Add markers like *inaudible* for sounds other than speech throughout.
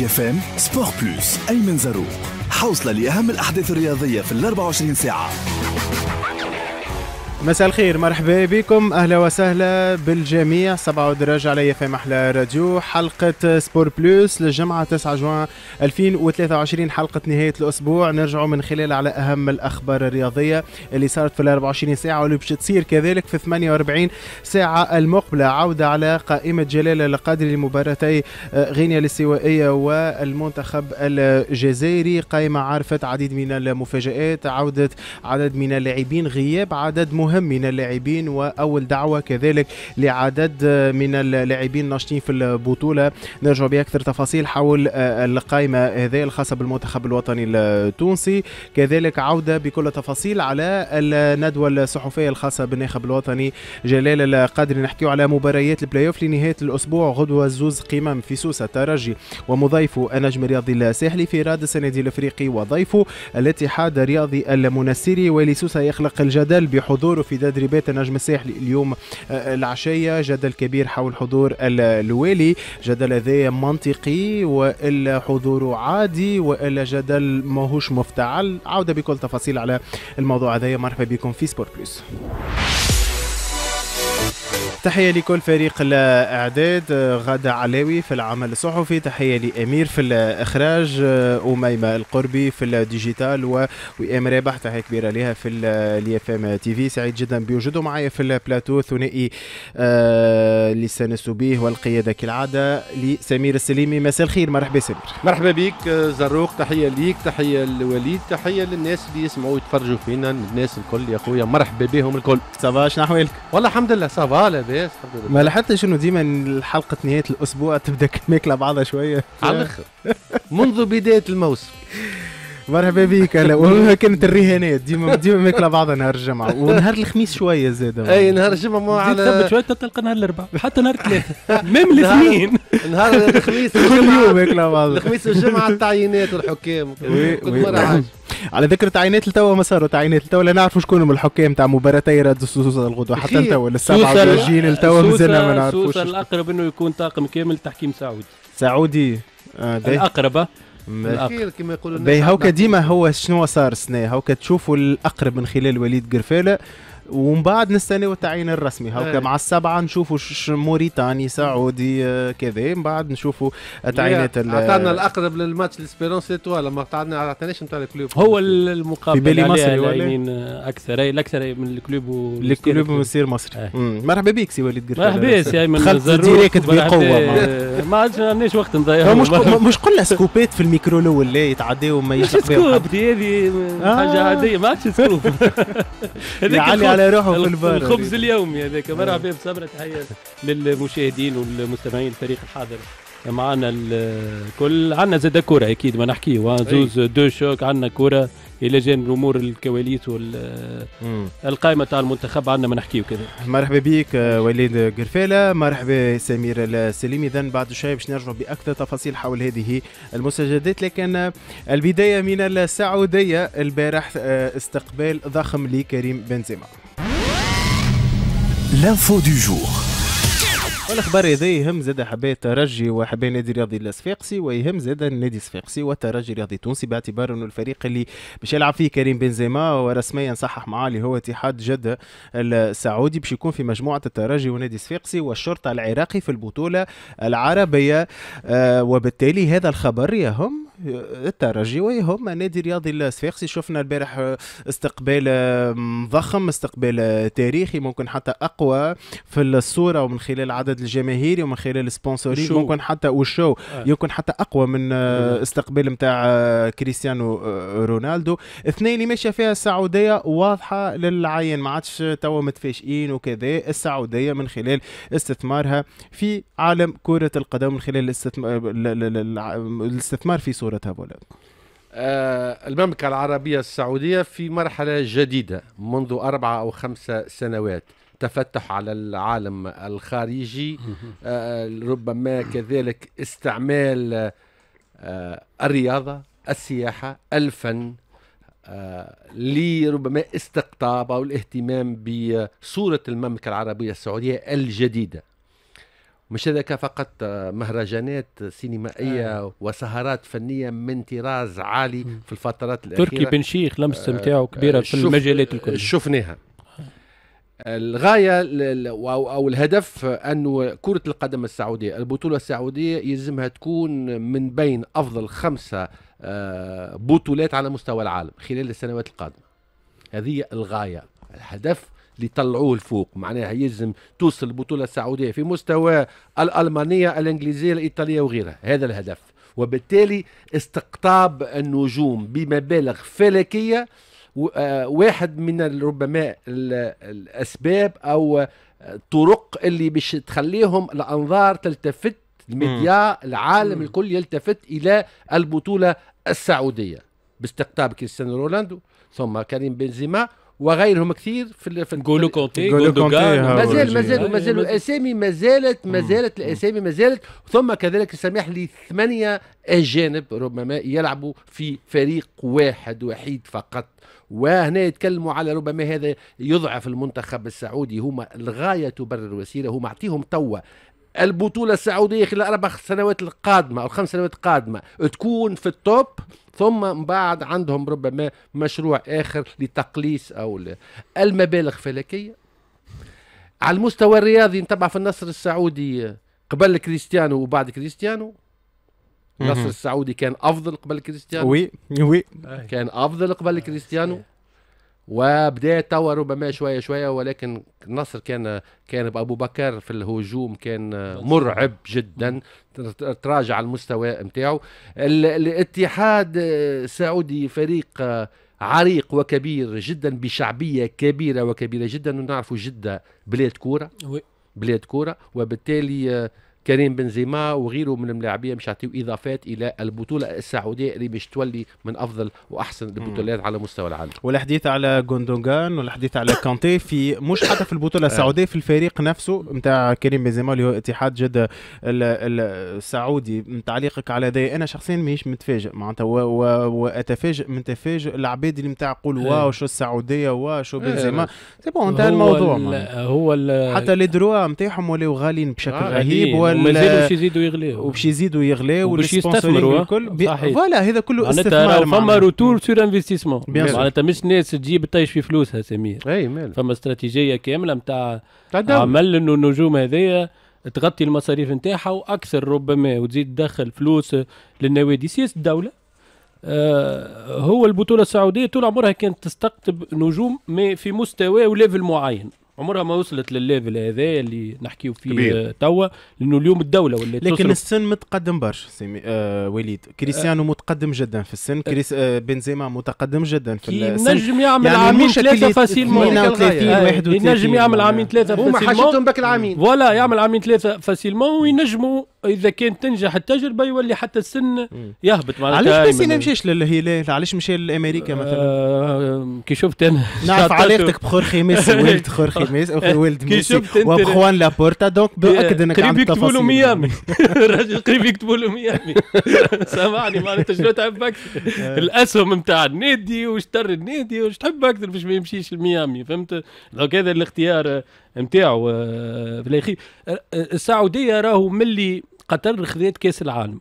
اي اف ام سبور بلوس ايمن زروق حوصلة لأهم الأحداث الرياضية في ال 24 ساعة. مساء الخير مرحبا بكم. أهلا وسهلا بالجميع. سبعة ودرجة على في محلى راديو. حلقة سبور بلوس للجمعة 9 جوان 2023 حلقة نهاية الأسبوع. نرجعوا من خلال على أهم الأخبار الرياضية اللي صارت في ال 24 ساعة واللي باش تصير كذلك في 48 ساعة المقبلة. عودة على قائمة جلال القادري لمباراتي آه، غينيا الاستوائية والمنتخب الجزائري. قائمة عرفت عديد من المفاجآت عودة عدد من اللاعبين غياب عدد مهم مهم من اللاعبين وأول دعوة كذلك لعدد من اللاعبين الناشطين في البطولة. نرجع بأكثر تفاصيل حول آه، القائمة هذه الخاصه بالمنتخب الوطني التونسي. كذلك عودة بكل تفاصيل على الندوة الصحفية الخاصة بالناخب الوطني جلال القادري نحكيو على مباريات البلاي أوف لنهاية الأسبوع. غدوة زوز قمم في سوسة الترجي ومضيفه النجم الرياضي الساحلي في رادس النادي الإفريقي وضيفه الاتحاد الرياضي المنسيري. ولسوسة يخلق الجدل بحضور حضوره في تدريبات النجم الساحلي اليوم آه، العشية جدل كبير حول حضور الوالي جدل هذا منطقي وإلا حضوره عادي وإلا جدل ماهوش مفتعل. عودة بكل تفاصيل على الموضوع هذا. مرحبا بكم في Sport Plus تحية لكل فريق الإعداد غادة علاوي في العمل الصحفي تحية لأمير في الإخراج أميمة القربي في ال digital وإم رابح تحية كبيرة لها في ال IFM TV. سعيد جدا بوجوده معي في البلاتو ثنائي آه اللي ستانست به والقيادة كالعادة لسمير السليمي. مساء الخير مرحبا سمير. مرحبا بك زروق تحية ليك تحية لوليد تحية للناس اللي يسمعوا ويتفرجوا فينا الناس الكل يا خويا مرحبا بهم الكل. صافا شنو أحوالك؟ والله الحمد لله صافا الحمد لله. ما لاحظتش إنه ديما الحلقة نهاية الأسبوع تبدأ *laughs* ماكله بعضها شوية. على الآخر منذ بداية الموسم. مرحبا بك هلا. كانت الرهانات ديما ديما ماكلة بعضها نهار الجمعة. ونهار الخميس شوية زاد. أي نهار الجمعة على ثبت شوية تلقى نهار الأربعاء. حتى نهار الثلاثاء ميم الاثنين. نهار الخميس *laughs* كل يوم ماكلة بعضها. الخميس والجمعة التعيينات والحكام. كل مرة على ذكر تعيينات لتوا ما صاروا. تعيينات لتوا لا نعرفوا شكون من الحكام تاع مباراتي راد سوسه الغدوة. حتى لتوا للسبعه راجعين لتوا مازلنا ما نعرفوش سوسة الأقرب إنه يكون طاقم كامل تحكيم سعودي. سعودي. آه الأقرب كما يقولوا باهي هوكا ديما هو شنو صار السنة هوكا تشوفوا الأقرب من خلال وليد قرفاله ومن بعد نستناو التعيين الرسمي. هاكا إيه. مع السبعة نشوفوا موريتاني سعودي آه، كذا من بعد نشوفوا التعيينات عطانا الأقرب للماتش لسبيرونس ايتوال ما عطانا عطاناش نتاع الكلوب. هو المقابل في بالي مصري ولا؟ آه، أكثر. اي الأكثر من الكلوب الكلوب مصير مصري إيه. مرحبا بك سي وليد قرفال مرحبا سي أيمن خلت ديريكت بقوه ما. عندناش وقت نضيع مش *laughs* مش قلنا سكوبات في الميكرو الأول لا يتعداو وما يشق بهم سكوب هذه حاجة عادية ما عادش سكوب. *laughs* هذيك على روحه في البار الخبز اليومي هذاك مرحبا بصبرة تحية للمشاهدين والمستمعين الفريق الحاضر. معنا الكل عندنا زاد كورة أكيد ما نحكيه. زوز دو شوك عندنا كورة إلى جانب الأمور الكواليس والقائمه تاع المنتخب عندنا ما نحكيه كذا مرحبا بك وليد قرفالة. مرحبا سمير السليمي إذا بعد شوي باش نرجع بأكثر تفاصيل حول هذه المستجدات. لكن البداية من السعودية البارح استقبال ضخم لكريم بنزيما. l'info du jour والأخبار هذا يهم زاد أحباء الترجي وأحباء النادي الرياضي الصفاقسي ويهم زاد النادي الصفاقسي والترجي الرياضي التونسي باعتبار إنه الفريق اللي باش يلعب فيه كريم بنزيما ورسميا صحح معاه اللي هو اتحاد جده السعودي باش يكون في مجموعة الترجي والنادي الصفاقسي والشرطة العراقي في البطولة العربية. آه وبالتالي هذا الخبر يهم الترجي وهم النادي الرياضي الصفاقسي شفنا البارح استقبال ضخم استقبال تاريخي ممكن حتى اقوى في الصورة ومن خلال عدد الجماهيري ومن خلال السبونسورين ممكن حتى وال show آه. يمكن حتى اقوى من استقبال نتاع كريستيانو رونالدو الثنية اللي ماشيه فيها السعوديه واضحه للعين ما عادش توا متفاجئين وكذا السعوديه من خلال استثمارها في عالم كره القدم من خلال الاستثمار في صورة صورتها بولا آه المملكة العربية السعودية في مرحلة جديدة منذ أربعة أو خمسة سنوات تفتح على العالم الخارجي. آه ربما كذلك استعمال آه الرياضة السياحة الفن لربما استقطاب أو الاهتمام بصورة المملكة العربية السعودية الجديدة. مش هذاك فقط آه، مهرجانات سينمائية آه. وسهرات فنية من طراز عالي في الفترات تركي الاخيره بن شيخ لمسة نتاعو كبيرة في المجالات الكل. شفناها. الغاية أو أو الهدف انه كرة القدم السعودية البطولة السعودية يلزمها تكون من بين أفضل خمسة آه، بطولات على مستوى العالم خلال السنوات القادمة. هذه الغاية. الهدف اللي طلعوه لفوق معناها يلزم توصل البطولة السعودية في مستوى الألمانية الإنجليزية الإيطالية وغيرها. هذا الهدف. وبالتالي استقطاب النجوم بمبالغ فلكية آه، واحد من ربما ال- الأسباب أو الطرق اللي باش تخليهم الأنظار تلتفت الميديا العالم. الكل يلتفت إلى البطولة السعودية. باستقطاب كريستيانو رونالدو ثم كريم بنزيما وغيرهم كثير في ال- في نقولوا كانتي نقولوا كانتي، جوندوغان ها، ما زال أورجي. ما زالوا ما أي، زالوا ما زال. الأسامي ما زالت ما زالت الأسامي ما زالت. ثم كذلك سمح لي ثمانية أجانب ربما يلعبوا في فريق واحد وحيد فقط. وهنا يتكلموا على ربما هذا يضعف المنتخب السعودي. هما الغاية تبرر الوسيله هما أعطيهم توا البطولة السعودية خلال الأربع سنوات القادمة أو الخمس سنوات القادمة تكون في top ثم من بعد عندهم ربما مشروع آخر لتقليص أو المبالغ فلكية. على المستوى الرياضي نتبع في النصر السعودي قبل كريستيانو وبعد كريستيانو. النصر. السعودي كان أفضل قبل كريستيانو. oui oui. كان أفضل قبل كريستيانو. وبدا توا ربما شوية شوية ولكن النصر كان كان أبو بكر في الهجوم كان مرعب جدا. تراجع المستوى نتاعو الاتحاد السعودي فريق عريق وكبير جدا بشعبية كبيرة وكبيرة جدا. ونعرفوا جدة بلاد كورة. بلاد كورة. وبالتالي كريم بنزيما وغيره من اللاعبين مش يعطيو إضافات إلى البطولة السعودية اللي باش تولي من أفضل وأحسن البطولات على مستوى العالم. والحديث على جوندوغان والحديث على كانتي في مش حتى في البطوله *laughs* السعودية في الفريق نفسه. نتاع كريم بنزيما اللي هو اتحاد جدة ال- ال- السعودي. من تعليقك على ده أنا شخصيا مانيش متفاجئ معناتها. واتفاجئ من تفاجئ العباد اللي نتاع يقول إيه. waouh شو السعودية waouh شو إيه، بنزيما. c'est bon انتهى الموضوع. هو حتى لي دروا نتاعهم ولاو غاليين بشكل آه، رهيب وما زالوا باش يزيدوا يغليوا وباش يزيدوا يغلاو وباش يستثمروا، الكل صحيح. voilà هذا كله معناتها استثمار راهو فما. retour sur investissement. معناتها مش ناس تجيب تطيش في فلوسها سمير ايمال فما استراتيجية كاملة نتاع. عمل إنه النجوم هذيا تغطي المصاريف نتاعها وأكثر ربما وتزيد تدخل فلوس للنوادي سياسة الدولة آه هو البطولة السعودية طول عمرها كانت تستقطب نجوم ما في مستوى و level معين عمرها ما وصلت للل level هذا اللي نحكيو فيه. آه توا لأنه اليوم الدولة ولا لكن تصرف السن متقدم برشا سيمي آه وليد. كريستيانو متقدم جدا في السن كريس آه بنزيما متقدم جدا في كي السن نجم يعمل يعني عامين ثلاثة أكيد facilement 32 آه، 31 ينجم يعمل. عامين ثلاثة هما facilement حاجتهم بك العامين voilà يعمل عامين ثلاثة facilement وينجموا إذا كان تنجح التجربة يولي حتى السن يهبط معناتها علاش ميسي. ما مشاش للهلال علاش مشى لأمريكا مثلا؟ آه كي شفت أنا نعرف. علاقتك بخورخي ميسي *laughs* ولد خورخي ميسي *laughs* ولد ميسي وبخوان لابورتا donc بأكد *laughs* إنك قريب يكتبوا له ميامي. الراجل قريب يكتبوا له ميامي. سامعني معناتها شنو تحب أكثر الأسهم نتاع النادي واشترى النادي واش تحب أكثر باش ما يمشيش لميامي فهمت؟ donc هذا الاختيار نتاعو آه، في الأخير. آه، السعودية راهو ملي قطر خذات كاس العالم.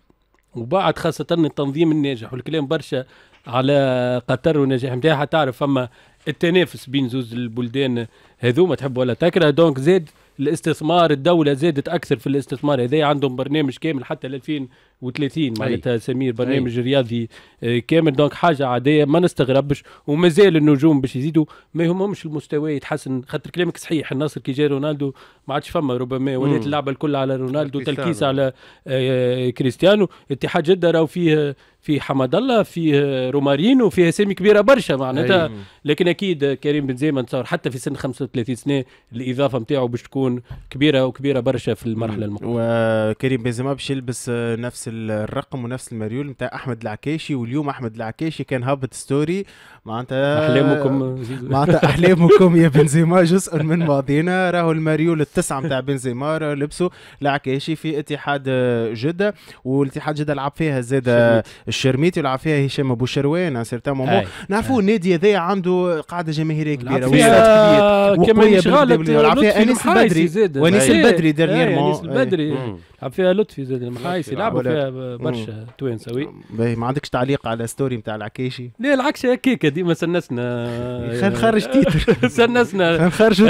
وبعد خاصة التنظيم الناجح والكلام برشا على قطر ونجاح نتاعها تعرف فما التنافس بين زوز البلدان هذوما تحب ولا تكره؟ donc زاد الاستثمار الدولة زادت أكثر في الاستثمار هذايا عندهم برنامج كامل حتى 2000 30 معناتها سمير برنامج أي. رياضي آه، كامل donc حاجة عادية ما نستغربش ومازال النجوم باش يزيدوا ما يهمهمش المستوى يتحسن. خاطر كلامك صحيح النصر كي جا رونالدو ما عادش فما ربما ولات اللعبه الكل على رونالدو تركيز على آه، كريستيانو. اتحاد جدة راهو فيه في حمد الله في رومارينو في أسامي كبيرة برشا معناتها. لكن أكيد كريم بنزيما نتصور حتى في سن 35 سنة الإضافة نتاعو باش تكون كبيرة وكبيرة برشا في المرحلة المقبلة. وكريم بنزيما باش يلبس آه، نفس نفس الرقم ونفس المريول نتاع أحمد العكاشي واليوم أحمد العكاشي كان هابط story معناتها أحلامكم معناتها أحلامكم يا بنزيما جزء من ماضينا راهو المريول التسعة نتاع بنزيما لبسوا العكاشي في اتحاد جدة والاتحاد جدة لعب فيها زاد الشرميتي ولعب فيها هشام أبو شروان certainement نعرفوا النادي هذايا عنده قاعدة جماهيرية كبيرة فيها كمان شغالة لعب فيها أنيس البدري وانيس البدري dernièrement أنيس البدري لعب فيها لطفي زاد المحايسي لعبوا فيها برشا توانسه باهي ما عندكش تعليق على story نتاع العكاشي لا العكس هكاك ديما سنسنا. *laughs* نخرج titre *laughs* سنسنا. *laughs* نخرج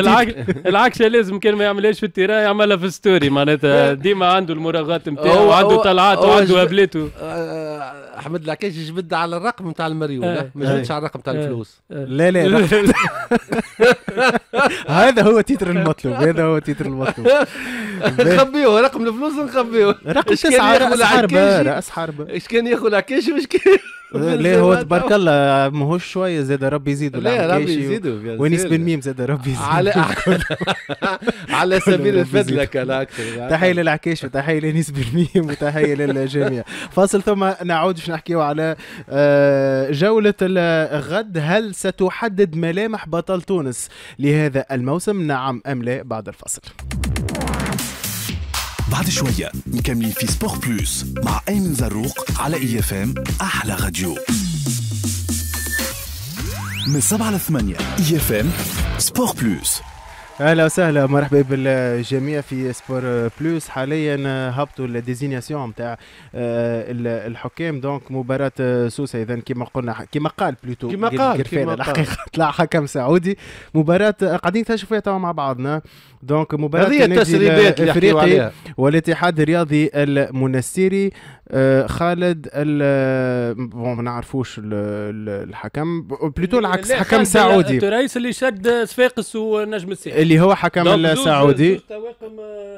العكس لازم كان ما يعملهاش في ال terrain يعملها في story معناتها ديما عنده المراغات نتاعو وعنده طلعات وعنده هبلاته أحمد العكاشي جبد على الرقم نتاع المريول ما جبدش على الرقم نتاع الفلوس. لا لا *laughs* هذا هو titre المطلوب هذا هو titre المطلوب. *laughs* نخبيوه رقم الفلوس نخبيوه رقم تسعة رأس حربة رأس حربة. إيش كان ياخذ العكاشي وايش كان *laughs* ليه هو تبارك الله ماهوش شوية زاد ربي يزيدوا لا ربي يزيدوا ونيس بن ميم زاد ربي يزيدوا على *laughs* *laughs* على سبيل الفضل كان أكثر تحية للعكاش وتحية لنيس بن ميم وتحية للجميع. فاصل ثم نعود باش نحكيو على جولة الغد. هل ستحدد ملامح بطل تونس لهذا الموسم؟ نعم أم لا؟ بعد الفصل بعد شوية مكملين في Sport Plus مع أيمن زروق على IFM أحلى راديو. من 7 ل 8 IFM Sport Plus. أهلا وسهلا مرحبا بالجميع في Sport Plus. حاليا هبطوا ال désignation نتاع الحكام. donc مباراة سوسة اذا كما قلنا كما قال بلوتو كما قال كما الحقيقة. *laughs* طلع حكم سعودي. مباراة قاعدين نكتشفوا فيها توا مع بعضنا. donc مباراة هذه التسريبات الإفريقي والاتحاد الرياضي المنستيري خالد bon ما نعرفوش الحكم بلوتو العكس حكم سعودي. الرئيس اللي شد صفاقس ونجم الساحل اللي هو حكم السعودي.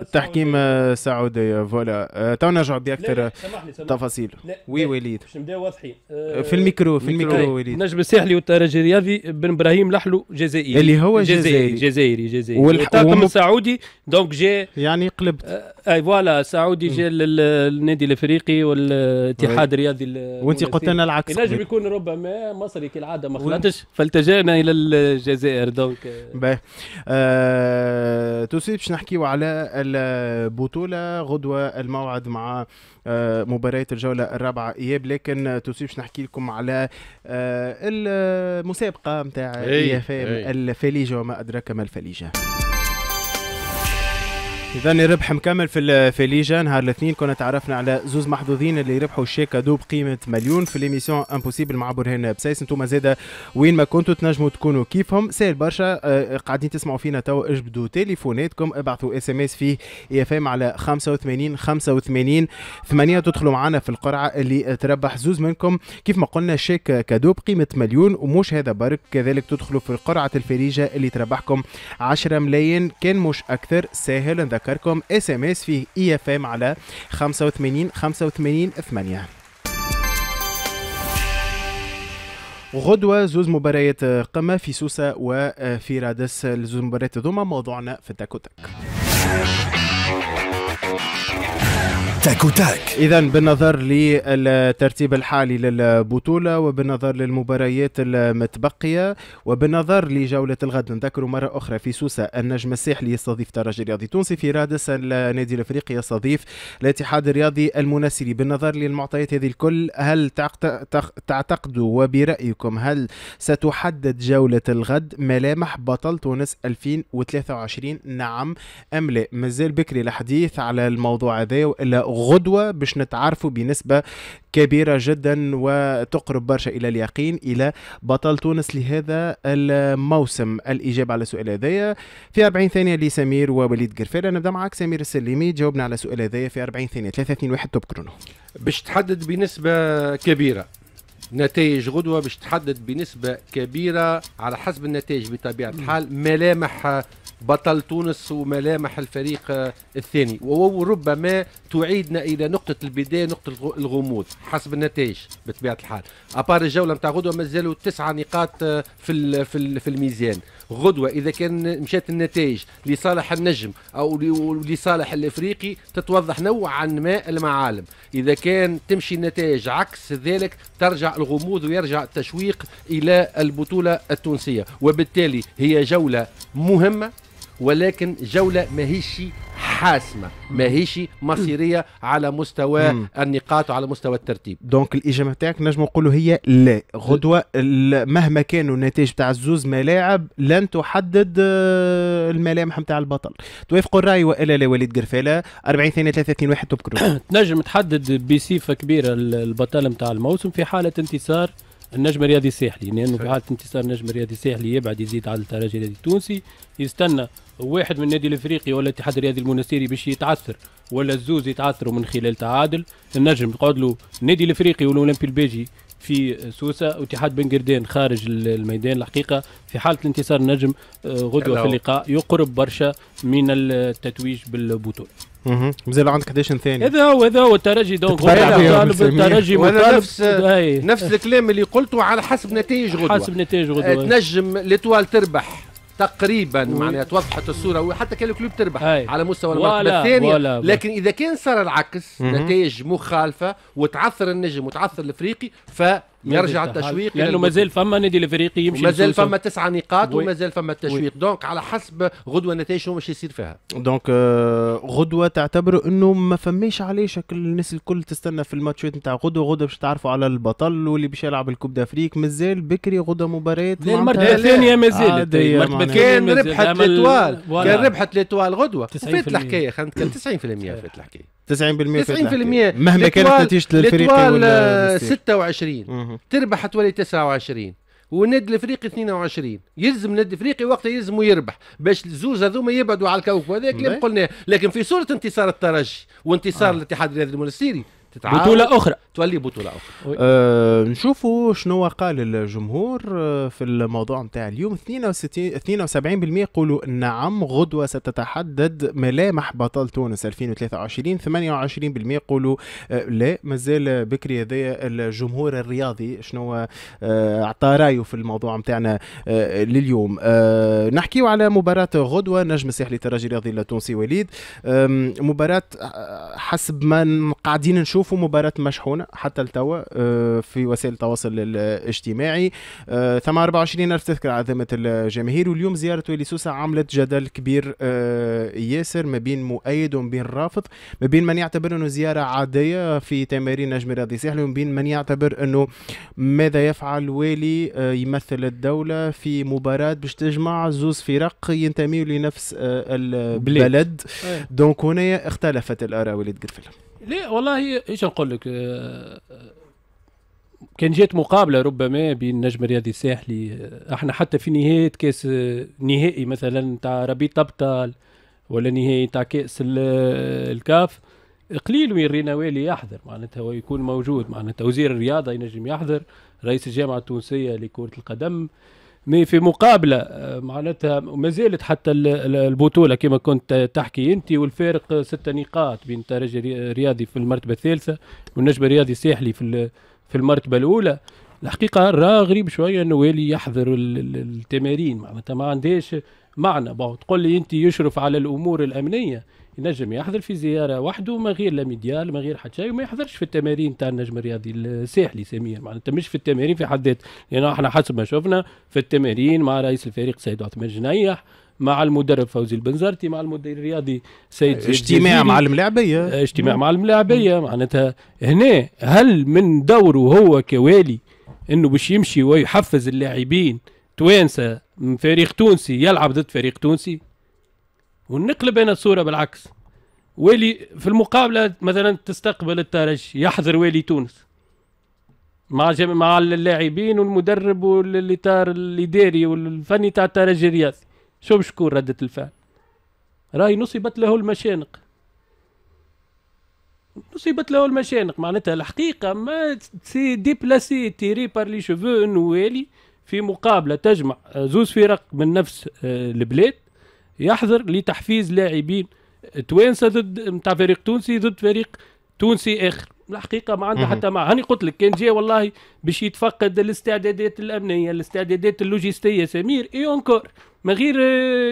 التحكيم السعودي voilà. تو نرجع باكثر تفاصيل. oui وليد. باش نبداو واضحين. في الميكرو في الميكرو وليد. نجم الساحلي والترجي الرياضي بن إبراهيم لحلو جزائري. اللي هو جزائري جزائري. جزائري والطاقم السعودي donc جا يعني قلبت. أي voilà سعودي جا للنادي الإفريقي والاتحاد الرياضي وانت قلت لنا العكس. ينجم يكون ربما مصري كالعاده ما خلطش فالتجأنا إلى الجزائر donc. باهي. آه توصيل باش نحكيو على البطولة غدوة الموعد مع آه مباريات الجولة الرابعة إياب. لكن توصيل باش نحكي لكم على آه المسابقة نتاع IFM الفليجة وما أدراك ما الفليجة. إذا ربح مكمل في الفليجا نهار الاثنين كنا تعرفنا على زوز محظوظين اللي ربحوا ال chèque cadeau بقيمه مليون في l'émission impossible مع برهان بسيس. أنتم زاده وين ما كنتوا تنجموا تكونوا كيفهم. سهل برشا. آه قاعدين تسمعوا فينا توا اجبدوا تليفوناتكم. ابعثوا SMS في IFM على 85 85 8 تدخلوا معنا في القرعة اللي تربح زوز منكم. كيف ما قلنا chèque cadeau بقيمه مليون ومش هذا برك. كذلك تدخلوا في قرعة الفليجه اللي تربحكم 10 ملايين. كان مش أكثر سهل. نذكركم إس إم إس في إي إف إم على 85 85 8 غدوة زوز مباريات قمة في سوسة وفي رادس الزوز مباريات هذوما موضوعنا في tac au tac, tac au tac اذا بالنظر للترتيب الحالي للبطولة وبالنظر للمباريات المتبقية وبالنظر لجولة الغد نذكر مرة أخرى في سوسة النجم الساحلي يستضيف ترجي رياضي تونسي في رادس النادي الإفريقي يستضيف الاتحاد الرياضي المنستيري بالنظر للمعطيات هذه الكل هل تعتقدوا وبرأيكم هل ستحدد جولة الغد ملامح بطل تونس 2023 نعم أم لا؟ مازال بكري الحديث على الموضوع هذا وإلا غدوة باش نتعرفوا بنسبة كبيرة جدا وتقرب برشا إلى اليقين إلى بطل تونس لهذا الموسم. الإجابة على السؤال هذايا في 40 ثانية لسمير ووليد قرفالة نبدأ معك سمير السليمي جاوبنا على السؤال هذايا في 40 ثانية 3 2 1 top chrono باش تحدد بنسبة كبيرة. نتائج غدوة باش تحدد بنسبة كبيرة على حسب النتائج بطبيعة الحال ملامح بطل تونس وملامح الفريق الثاني. وربما تعيدنا إلى نقطة البداية نقطة الغموض حسب النتائج بطبيعة الحال. ابار الجولة نتاع غدوة مازالوا تسعة نقاط في في الميزان. غدوة إذا كان مشات النتائج لصالح النجم أو لصالح الإفريقي تتوضح نوعا ما المعالم. إذا كان تمشي النتائج عكس ذلك ترجع الغموض ويرجع التشويق إلى البطولة التونسية. وبالتالي هي جولة مهمة ولكن جولة ماهيش حاسمة ماهيش مصيرية على مستوى. النقاط وعلى مستوى الترتيب. دونك الإجابة تاعك نجم نقولوا هي لا. غدوة ال- مهما كانوا النتائج تاع الزوز ملاعب لن تحدد آه، الملامح نتاع البطل. توافقوا الرأي وإلا لا وليد قرفالة. 40 ثانية 3 2 1 تبكروا تنجم تحدد بصفة كبيرة ال- البطل نتاع الموسم في حالة انتصار. النجم الرياضي الساحلي. لأنه في حاله انتصار النجم الرياضي الساحلي يبعد يزيد على الترجي الرياضي التونسي يستنى واحد من النادي الإفريقي ولا الاتحاد الرياضي المنستيري باش يتعثر ولا الزوز يتعثروا من خلال تعادل. النجم يقعد له النادي الإفريقي والأولمبي البيجي في سوسة واتحاد بن قردان خارج ال- الميدان الحقيقة. في حالة الانتصار النجم آه، غدوه في. اللقاء يقرب برشا من التتويج بالبطولة. مهم. مازال عندك 11 ثانية هذا هو هذا هو الترجي donc السمير. الترجي نفس-. نفس الكلام اللي قلته على حسب نتائج غدوة حسب نتائج آه، غدوه تنجم l'Étoile تربح تقريبا. معناها توضحت الصورة وحتى كان ال Club تربح هاي. على مستوى ولا- المرتبه الثانية ولا- لكن إذا كان صار العكس. نتائج مخالفة وتعثر النجم وتعثر الإفريقي فيرجع التشويق لأنه مازال فما نادي الإفريقي يمشي مازال. فما تسعة نقاط. ومازال فما التشويق donc على حسب غدوة النتائج شنو باش يصير فيها. donc آه، غدوة تعتبروا إنه ما فماش علاش هك الناس الكل تستنى في ال matchات نتاع غدوة. غدوة باش تعرفوا على البطل واللي باش يلعب ال Coupe d'Afrique مازال بكري غدوة مباراة. لا، المرتبه الثانية ما زالت. عادية المرتبه معناها. الثانية كان. ربحت l'Étoile. كان ربحت l'Étoile غدوة. 90% وفات الحكاية خلينا نتكلم. 90% فات الحكاية. 90% فات 90% الحكاية. مهما كانت نتيجة الفريق ولا آه، الستير. 26 مهم. تربح تولي 29 والنادي الافريقي 22 يلزم النادي الافريقي وقتها يلزم يربح باش الزوز هذوما يبعدوا على الكوكب هذا كلام باهي. قلناه لكن في صورة انتصار الترجي وانتصار آه. الاتحاد الرياضي المنستيري تتعاود بطولة أخرى. تولي بطولة أخرى. أه نشوفوا شنو قال الجمهور آه، في الموضوع نتاع اليوم. 62 72% يقولوا نعم غدوة ستتحدد. ملامح بطل تونس 2023 28% يقولوا آه، لا مازال بكري هذايا الجمهور الرياضي شنو آه، أعطى رأيه في الموضوع نتاعنا لليوم. أه نحكيو على مباراة غدوة نجم الساحلي الترجي الرياضي التونسي وليد. مباراة حسب ما قاعدين نشوفوا مباراة مشحونة حتى لتوا آه، في وسائل التواصل الاجتماعي. آه، ثم 24 ألف تذكرة عزمت الجماهير. واليوم زيارة ويلي سوسة عملت جدل كبير آه، ياسر ما بين مؤيد وما بين رافض. ما بين من يعتبر أنه زيارة عادية في تمارين نجم الرياضي الساحلي وما بين من يعتبر أنه ماذا يفعل والي آه، يمثل الدولة في مباراة باش تجمع زوز فرق ينتميوا لنفس البلد. أي. دونك هنا اختلفت الآراء وليد قرفل. لا والله إيش نقول لك؟ آه، كان جات مقابلة ربما بين النجم الرياضي الساحلي آه، إحنا حتى في نهاية كاس آه، نهائي مثلا تاع ربيط ابطال ولا نهائي تاع كاس ال- الكاف قليل وين رينا والي يحضر معناتها هو يكون موجود معناتها وزير الرياضة ينجم يحضر رئيس الجامعة التونسية لكرة القدم. مي في مقابلة آه، معناتها ما زالت حتى ال- ال- البطولة كما كنت تحكي. أنت والفارق ستة نقاط بين الترجي الري- الرياضي في المرتبة الثالثة والنجم الرياضي الساحلي في في المرتبة الأولى. الحقيقة راه غريب شوية إنه والي يحضر ال- ال- التمارين. معناتها ما عندهاش معنى bon تقول لي أنت يشرف على الأمور الأمنية. ينجم يحضر في زيارة وحده ما غير لا ميديال ما غير حتى شيء وما يحضرش في التمارين تاع النجم الرياضي الساحلي سمير. معناتها مش في التمارين في حد ذاته لأن إحنا حسب ما شفنا في التمارين مع رئيس الفريق سيد عثمان جنيح مع المدرب فوزي البنزرتي مع المدير الرياضي سيد اجتماع. مع الملاعبية اجتماع مع الملاعبيه معناتها هنا هل من دوره هو كوالي إنه باش يمشي ويحفز اللاعبين توانسة من فريق تونسي يلعب ضد فريق تونسي؟ ونقلب أنا الصورة بالعكس. والي في المقابلة مثلا تستقبل الترجي يحضر والي تونس. مع جم... مع اللاعبين والمدرب والإطار الإداري والفني تاع الترجي الرياضي شو باش تكون ردة الفعل؟ راهي نصبت له المشانق. نصيبت له المشانق. معناتها الحقيقة mais c'est déplacé, tiré par les cheveux إنه في مقابلة تجمع آه، زوز فرق من نفس آه، البلاد يحضر لتحفيز لاعبين توانسة ضد نتاع فريق تونسي ضد فريق تونسي آخر. الحقيقة ما عندها. حتى مع هاني قلت لك كان جاي والله باش يتفقد الاستعدادات الأمنية الاستعدادات اللوجستية. سمير et encore ما غير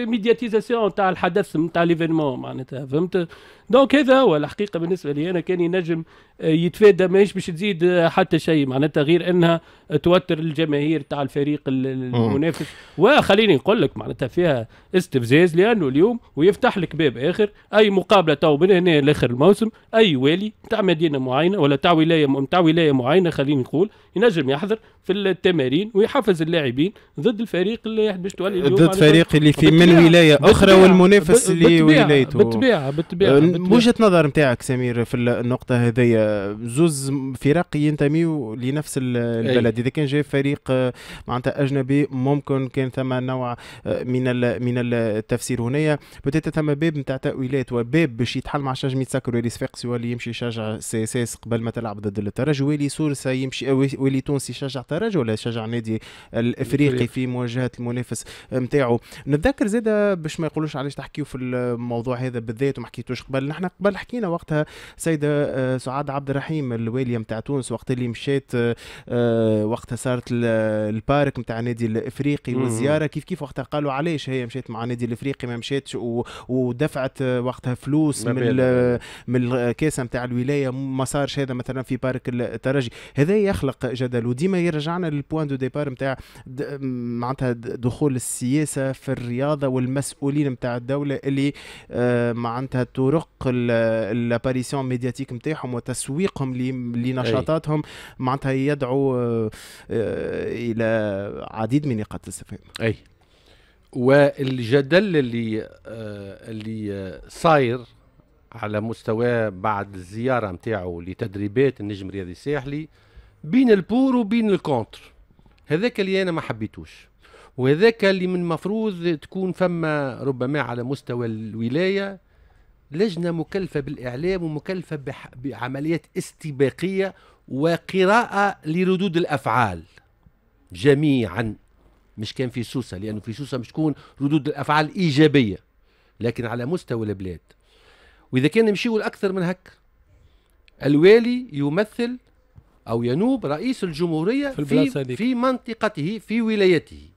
médiatisation تاع الحدث نتاع l'événement معناتها فهمت donc هذا هو الحقيقة بالنسبة لي أنا كان ينجم آه، يتفادى ماهيش باش تزيد آه، حتى شيء معناتها غير أنها توتر الجماهير تاع الفريق ال- المنافس. وخليني نقول لك معناتها فيها استفزاز لأنه اليوم ويفتح لك باب آخر أي مقابلة تو من هنا لآخر الموسم أي والي تاع مدينة معينة ولا تاع ولاية تاع ولاية معينة خلينا نقول ينجم يحضر في التمارين ويحفز اللاعبين ضد الفريق اللي باش تولي اليوم ضد معناتها فريق اللي في من ولاية أخرى والمنافس ب- اللي بالطبيعة- ولايته. بالطبيعه بالطبيعه, أه، بالطبيعة. وجهة نظر نتاعك سمير في النقطة هذيا زوز فرق ينتميوا لنفس ال- البلد. إذا كان جاي فريق أه، معناتها أجنبي ممكن كان ثم نوع أه، من من التفسير هنا. بتاتا ثم باب نتاع تأويلات وباب باش يتحل مع شاج ميتساكر ولي صفاقسي واللي يمشي يشجع سي اس اس قبل ما تلعب ضد الترجي واللي سورسا يمشي واللي تونسي يشجع الترجي ولا يشجع النادي الإفريقي. في مواجهة المنافس نتاعو نتذكر زاده باش ما يقولوش علاش تحكيو في الموضوع هذا بالذات وما حكيتوش قبل. نحن قبل حكينا وقتها سيدة آه، سعاد عبد الرحيم الوالية متاع تونس وقت اللي مشيت آه، آه، وقتها صارت ال- ال parc متاع النادي الإفريقي مم. والزيارة. كيف كيف وقتها قالوا علاش هي مشيت مع النادي الإفريقي ما مشيتش و- ودفعت وقتها فلوس من من الكاسة متاع الولاية. ما صارش هذا مثلا في parc الترجي. هذا يخلق جدل. وديما يرجعنا لل point de départ متاع د- معناتها دخول السياسة في الرياضة والمسؤولين متاع الدولة اللي آه، معناتها طرق ال apparitions médiatiques نتاعهم وتسويقهم لنشاطاتهم معناتها يدعو آه، إلى عديد من نقاط الاستفهام أي. والجدل اللي آه اللي صاير على مستوى بعد الزيارة نتاعو لتدريبات النجم الرياضي الساحلي بين ال pour وبين ال contre هذاك اللي أنا ما حبيتوش. وهذاك اللي من المفروض تكون فما ربما على مستوى الولاية لجنة مكلفة بالإعلام ومكلفة بعمليات استباقية وقراءة لردود الأفعال جميعا. مش كان في سوسة لأنه في سوسة مش تكون ردود الأفعال إيجابية لكن على مستوى البلاد. وإذا كان نمشيو الأكثر من هك الوالي يمثل أو ينوب رئيس الجمهورية في في. في منطقته في ولايته.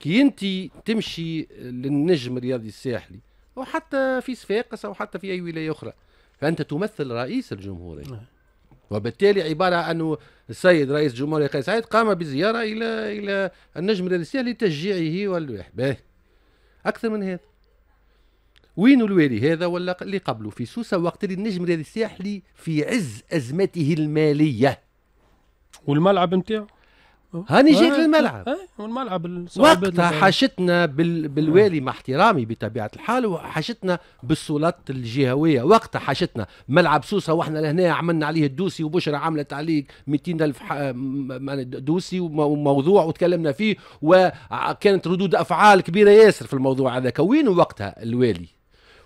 كي انت تمشي للنجم الرياضي الساحلي أو حتى في صفاقس أو حتى في أي ولاية أخرى فأنت تمثل رئيس الجمهوريه نعم. وبالتالي عبارة أنه السيد رئيس الجمهوريه قيس سعيد قام بزيارة إلى إلى النجم الرياضي الساحلي لتشجيعه والواحد. باهي. أكثر من هذا. وين الوالي هذا ولا اللي قبله؟ في سوسة وقت اللي النجم الرياضي الساحلي في عز أزمته المالية. والملعب نتاعو؟ هاني جيت آه، للملعب آه، والملعب الصعوبات وقتها حاشتنا بال... بالوالي مع احترامي بطبيعة الحال وحاشتنا بالسلطات الجهوية. وقتها حاشتنا ملعب سوسة وإحنا لهنا عملنا عليه الدوسي وبشرى عملت عليه 200 ألف ح... م- دوسي وم- وموضوع وتكلمنا فيه وكانت ردود أفعال كبيرة ياسر في الموضوع هذاك وين وقتها الوالي.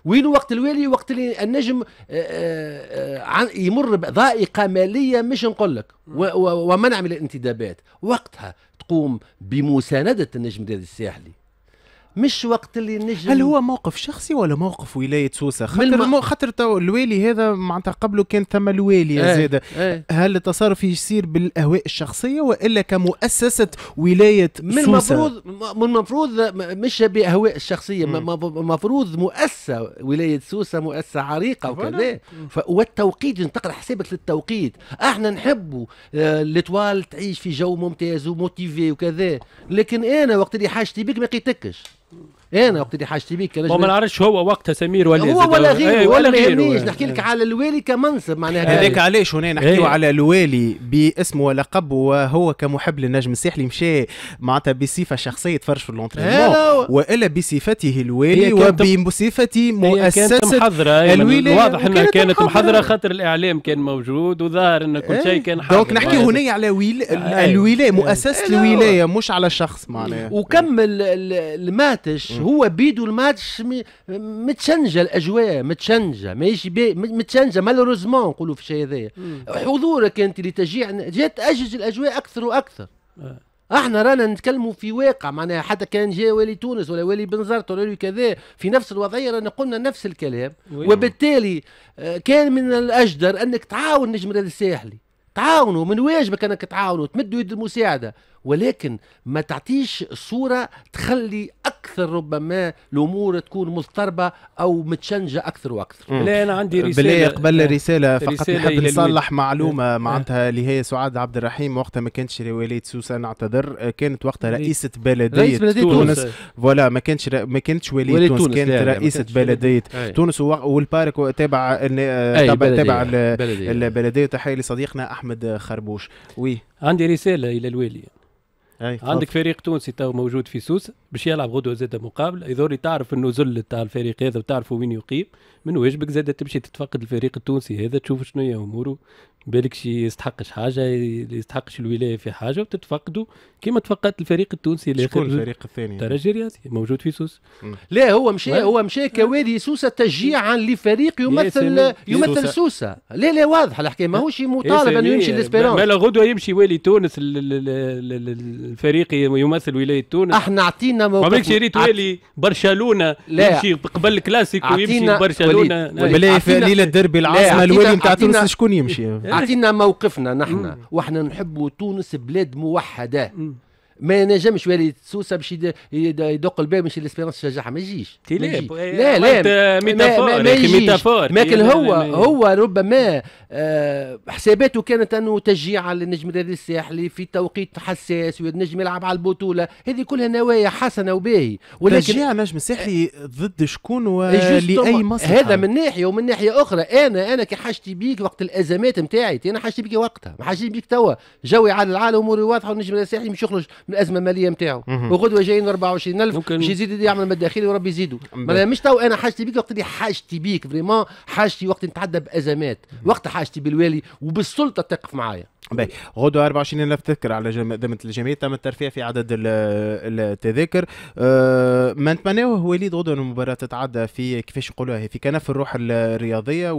وين وقت الوالي وقت اللي النجم آه، آه، آه، يمر بضائقة مالية مش نقول لك. ومنع من الانتدابات. وقتها تقوم بمساندة النجم الرياضي الساحلي. مش وقت اللي النجم هل هو موقف شخصي ولا موقف ولاية سوسة؟ خاطر الم- خاطر تو الوالي هذا معناتها قبله كان ثم الوالي إيه، زاده إيه. هل التصرف يصير بالأهواء الشخصية وإلا كمؤسسة ولاية من المفروض من المفروض مش بأهواء الشخصية. المفروض مؤسسة ولاية سوسة مؤسسة عريقة وكذا. والتوقيت نتقرا حسابك للتوقيت. إحنا نحبوا آه، الاطوال تعيش في جو ممتاز وموتيفي وكذا. لكن أنا وقت اللي حاجتي بك ما لقيتكش Mm. أنا وقت اللي حاجتي كنجم- وما نعرفش هو وقتها سمير ولا هو ولا إيه، غيره ولا ما يهمنيش إيه. نحكي لك على الوالي كمنصب معناها هذاك علاش هنا نحكيو إيه. على الوالي باسمه ولقبه وهو كمحب للنجم الساحلي مشى معناتها بصفة شخصية تفرج في هذا ال entraînement هو. وإلا بصفته الوالي كانت مؤسسة محضرة أيمن. الولاية واضح انها كانت محضرة. محضرة خاطر الإعلام كان موجود وظاهر ان كل شيء كان حاضر donc نحكي هنا على ويل... إيه. الولاية إيه. مؤسسة إيه، الولاية مش على شخص معناها وكمل ال- الماتش هو بيدو الماتش متشنجة الأجواء متشنجة ماهيش متشنجة مالوريزمون نقولوا في الشيء هذايا حضورك أنت لتشجيع جات اجج الأجواء أكثر وأكثر. آه. إحنا رانا نتكلموا في واقع معناها حتى كان جاء والي تونس ولا والي بنزرت ولا والي كذا في نفس الوضعية رانا قلنا نفس الكلام. وبالتالي آه، كان من الأجدر أنك تعاون نجم الساحلي. تعاونوا من واجبك أنك تعاونوا تمدوا يد المساعدة. ولكن ما تعطيش صورة تخلي أكثر ربما الأمور تكون مضطربة أو متشنجة أكثر وأكثر. لا أنا عندي رسالة. بلا قبل رسالة فقط. رسالة نحب إلى نصلح معلومة. معناتها اللي هي سعاد عبد الرحيم وقتها ما كانتش ولية سوسة نعتذر كانت وقتها رئيس- رئيسة بلدية رئيس بلدية تونس. تونس. voilà ما كانتش ر- ما كانتش ولية تونس تونس، كانت ما رئيسة بلدية. تونس. والبارك تابع تابع بلدية، تابع ال- بلدية. البلدية. تحية لصديقنا أحمد خربوش. oui. عندي رسالة إلى الوالي أي عندك فريق تونسي تو موجود في سوسه باش يلعب غدوة زاد مقابله ياخي تعرف إنه نزل تاع الفريق هذا وتعرفوا وين يقيم. من واجبك زاد تمشي تتفقد الفريق التونسي هذا تشوف شنو هي أموره. بالكش يستحقش حاجة يستحقش الولاية في حاجة وتتفقدوا. كما تفقدت الفريق التونسي شكون الآخر الفريق الثاني؟ الترجي الرياضي موجود في سوسه لا هو مشى؟ هو مشى كوالي سوسة تشجيعا لفريق يمثل. يمثل. سوسة. لا لا واضحه الحكاية ماهوش مطالب انه يمشي l'Espérance ما لا غدوة يمشي والي تونس ال- ال- ال- ال- ال- الفريق يمثل ولاية تونس. إحنا عطينا ما موقف بيكش يريد والي برشلونة لا. يمشي قبل الكلاسيكو يمشي أعطينا- لبرشلونه وليد، وليد. بلا في عطينا- ليلة دربي العاصمة عطينا- الولي نتاع تونس شكون يمشي عطينا موقفنا نحن وإحنا نحبوا تونس بلاد موحدة مم. ما ينجمش والي سوسة باش يد- يد- يدق الباب مش ال Espérance تشجعها ما يجيش. لا لا. ما- métaphore ما- يجيش. لكن لا- لا- هو لا- هو ربما آه، حساباته كانت أنه تشجيعا للنجم الرياضي الساحلي في توقيت حساس والنجم يلعب على البطولة. هذه كلها نوايا حسنة وباهي ولكن تشجيع نجم الساحلي ضد شكون justement، ولأي مصلحة؟ هذا من ناحية ومن ناحية أخرى. أنا أنا كي حاجتي بيك وقت الأزمات نتاعي أنا حاجتي بيك وقتها. ما حاجتي بيك توا. جوي على العالم اموري واضحه والنجم الساحلي مش يخرج. من الأزمة المالية نتاعو. وغدوة جايين 24000 ممكن- باش يزيد يعمل مداخيل وربي يزيدوا. ما مش تو أنا حاجتي بيك وقت اللي حاجتي بيك vraiment حاجتي وقت نتعدى بأزمات. وقت حاجتي بالوالي وبالسلطة تقف معايا. باهي. غدوة 24 ألف تذكر على ذمة الجميع. تم الترفيه في عدد ال- التذاكر. أه ما نتمناوه وليد غدوة المباراة تتعدى في كيفاش يقولوها هي في كنف الروح الرياضية.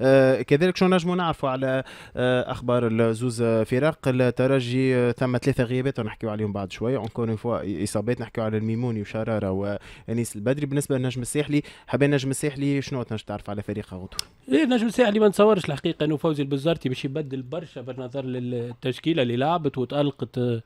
وكذلك شو نجموا نعرفوا على آه، أخبار الزوز فرق الترجي. آه، ثم ثلاثة غيابات ونحكيو عليهم بعد شوية. encore une fois إصابات نحكيو على الميموني وشرارة وأنيس البدري. بالنسبة للنجم الساحلي حبينا النجم الساحلي شنو تنجم تعرف على فريق غدوة؟ إيه نجم الساحلي ما نتصورش الحقيقة إنه فوزي البنزرتي باش يبدل برشا بالنظر للتشكيلة اللي لعبت وتألقت آه،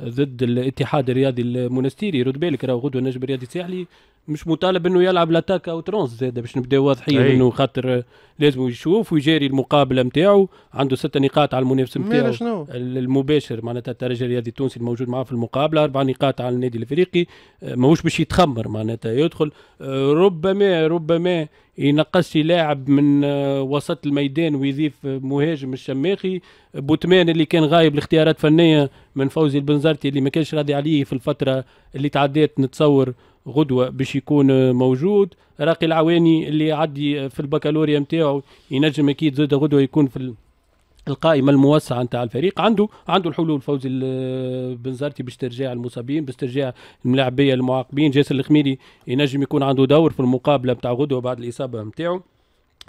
ضد الاتحاد الرياضي المونستيري. رد بالك راهو غدوه النجم الرياضي الساحلي مش مطالب إنه يلعب l'attaque à outrance زاد باش نبداو واضحين. إنه خاطر لازم يشوف ويجاري المقابلة نتاعو عنده ستة نقاط على المنافس نتاعو المباشر معناتها الترجي الرياضي التونسي الموجود معاه في المقابلة أربع نقاط على النادي الإفريقي. آه، ماهوش باش يتخمر معناتها يدخل آه، ربما ربما ينقص لاعب من آه، وسط الميدان ويضيف مهاجم الشماخي. بوتمان اللي كان غايب لاختيارات فنية من فوزي البنزرتي اللي ما كانش راضي عليه في الفترة اللي تعدات نتصور غدوة باش يكون موجود. راقي العواني اللي يعدي آه، في البكالوريا نتاعو ينجم أكيد زاد غدوة يكون في ال- القائمة الموسعة نتاع الفريق. عنده عنده الحلول فوزي بنزرتي باسترجاع المصابين باسترجاع الملاعبية المعاقبين. جاسر الخميري ينجم يكون عنده دور في المقابلة نتاع غدوة بعد الإصابة نتاعو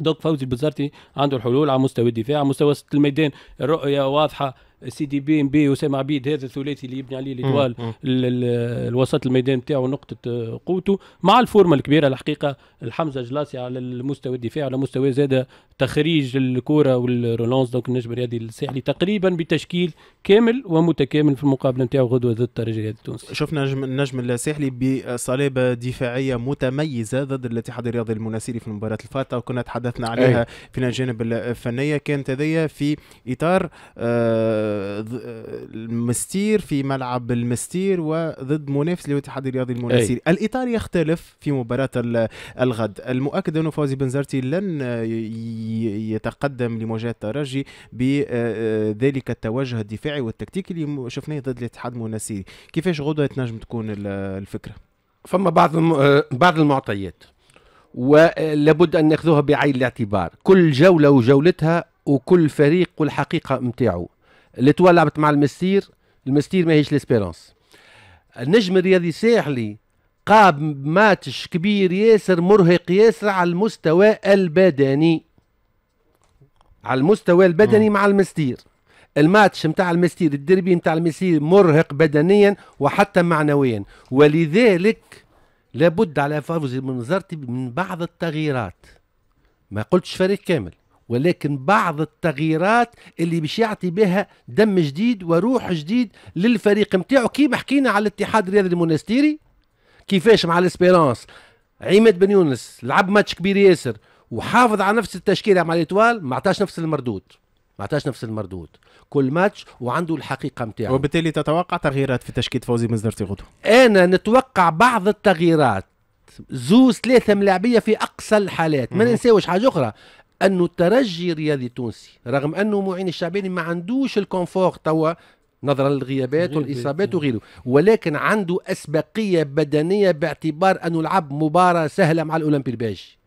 donc فوزي البنزرتي عنده الحلول على مستوى الدفاع على مستوى الميدان. الرؤية واضحة سي دي بي إم بي وسام عبيد هذا الثلاثي اللي يبني عليه الاطوال مم. ال- ال- الوسط الميدان نتاعو نقطة آه، قوته مع الفورمة الكبيرة الحقيقة الحمزة جلاسي على المستوى الدفاع على مستوى زاد تخريج الكرة وال relance donc النجم الرياضي الساحلي تقريبا بتشكيل كامل ومتكامل في المقابلة نتاعو غدوة ضد الترجي الرياضي التونسي. شفنا نجم النجم الساحلي بصلابه دفاعية متميزة ضد الاتحاد الرياضي المناسيري في المباراة الفاتة وكنا تحدثنا عليها في الجانب الفنية. كانت هذيا في إطار آه، المستير في ملعب المستير وضد منافس الاتحاد الرياضي المناسيري. الإطار يختلف في مباراة ال- الغد. المؤكد أنه فوزي بنزرتي لن ي- يتقدم لمواجهه الترجي بذلك التوجه الدفاعي والتكتيكي اللي شفناه ضد الاتحاد المنستيري كيفاش غدوة تنجم تكون ال- الفكرة؟ فما بعض بعض المعطيات ولابد أن ناخذوها بعين الاعتبار. كل جولة وجولتها وكل فريق والحقيقة نتاعو اللي توا لعبت مع المستير المستير ماهيش l'Espérance النجم الرياضي الساحلي لعب ماتش كبير ياسر مرهق ياسر على المستوى البدني. على المستوى البدني مع المستير. الماتش نتاع المستير الدربي نتاع المستير مرهق بدنيا وحتى معنويا. ولذلك لابد على فوزي البنزرتي من بعض التغييرات. ما قلتش فريق كامل ولكن بعض التغييرات اللي باش يعطي بها دم جديد وروح جديد للفريق نتاعو كيما حكينا على الاتحاد الرياضي المونستيري كيفاش مع ال Espérance عماد بن يونس لعب ماتش كبير ياسر. وحافظ على نفس التشكيلة مع الإتوال ما عطاش نفس المردود. ما عطاش نفس المردود. كل ماتش وعنده الحقيقة نتاعو وبالتالي تتوقع تغييرات في تشكيل فوزي مزدرتي غدوه أنا نتوقع بعض التغييرات. زوز ثلاثة ملاعبيه في أقصى الحالات. ما. ننساوش حاجة أخرى. انه الترجي الرياضي التونسي رغم أنه معين الشعباني ما عندوش الكونفور توا نظرا للغيابات والإصابات. وغيره. ولكن عنده أسبقية بدنية باعتبار أنه لعب مباراة سهلة مع الأولمبي الباجي.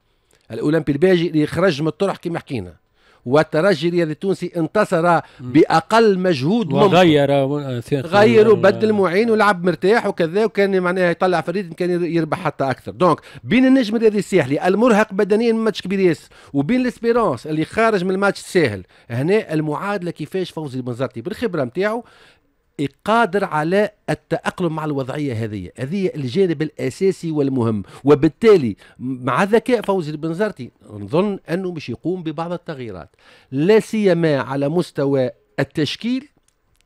الأولمبي الباجي اللي خرج من الطرح كما حكينا. والترجي الرياضي التونسي انتصر بأقل مجهود ممكن. وغير آه، ثقة. غيروا بدل معين ولعب مرتاح وكذا وكان معناها يطلع فريد كان يربح حتى أكثر. donc بين النجم الرياضي الساحلي المرهق بدنيا من ماتش كبير ياسر وبين ال Espérance اللي خارج من الماتش الساهل هنا المعادلة كيفاش فوزي بنزرتي بالخبرة نتاعو قادر على التأقلم مع الوضعية هذه. هذه الجانب الأساسي والمهم. وبالتالي مع ذكاء فوزي البنزرتي نظن أنه مش يقوم ببعض التغييرات. لا سيما على مستوى التشكيل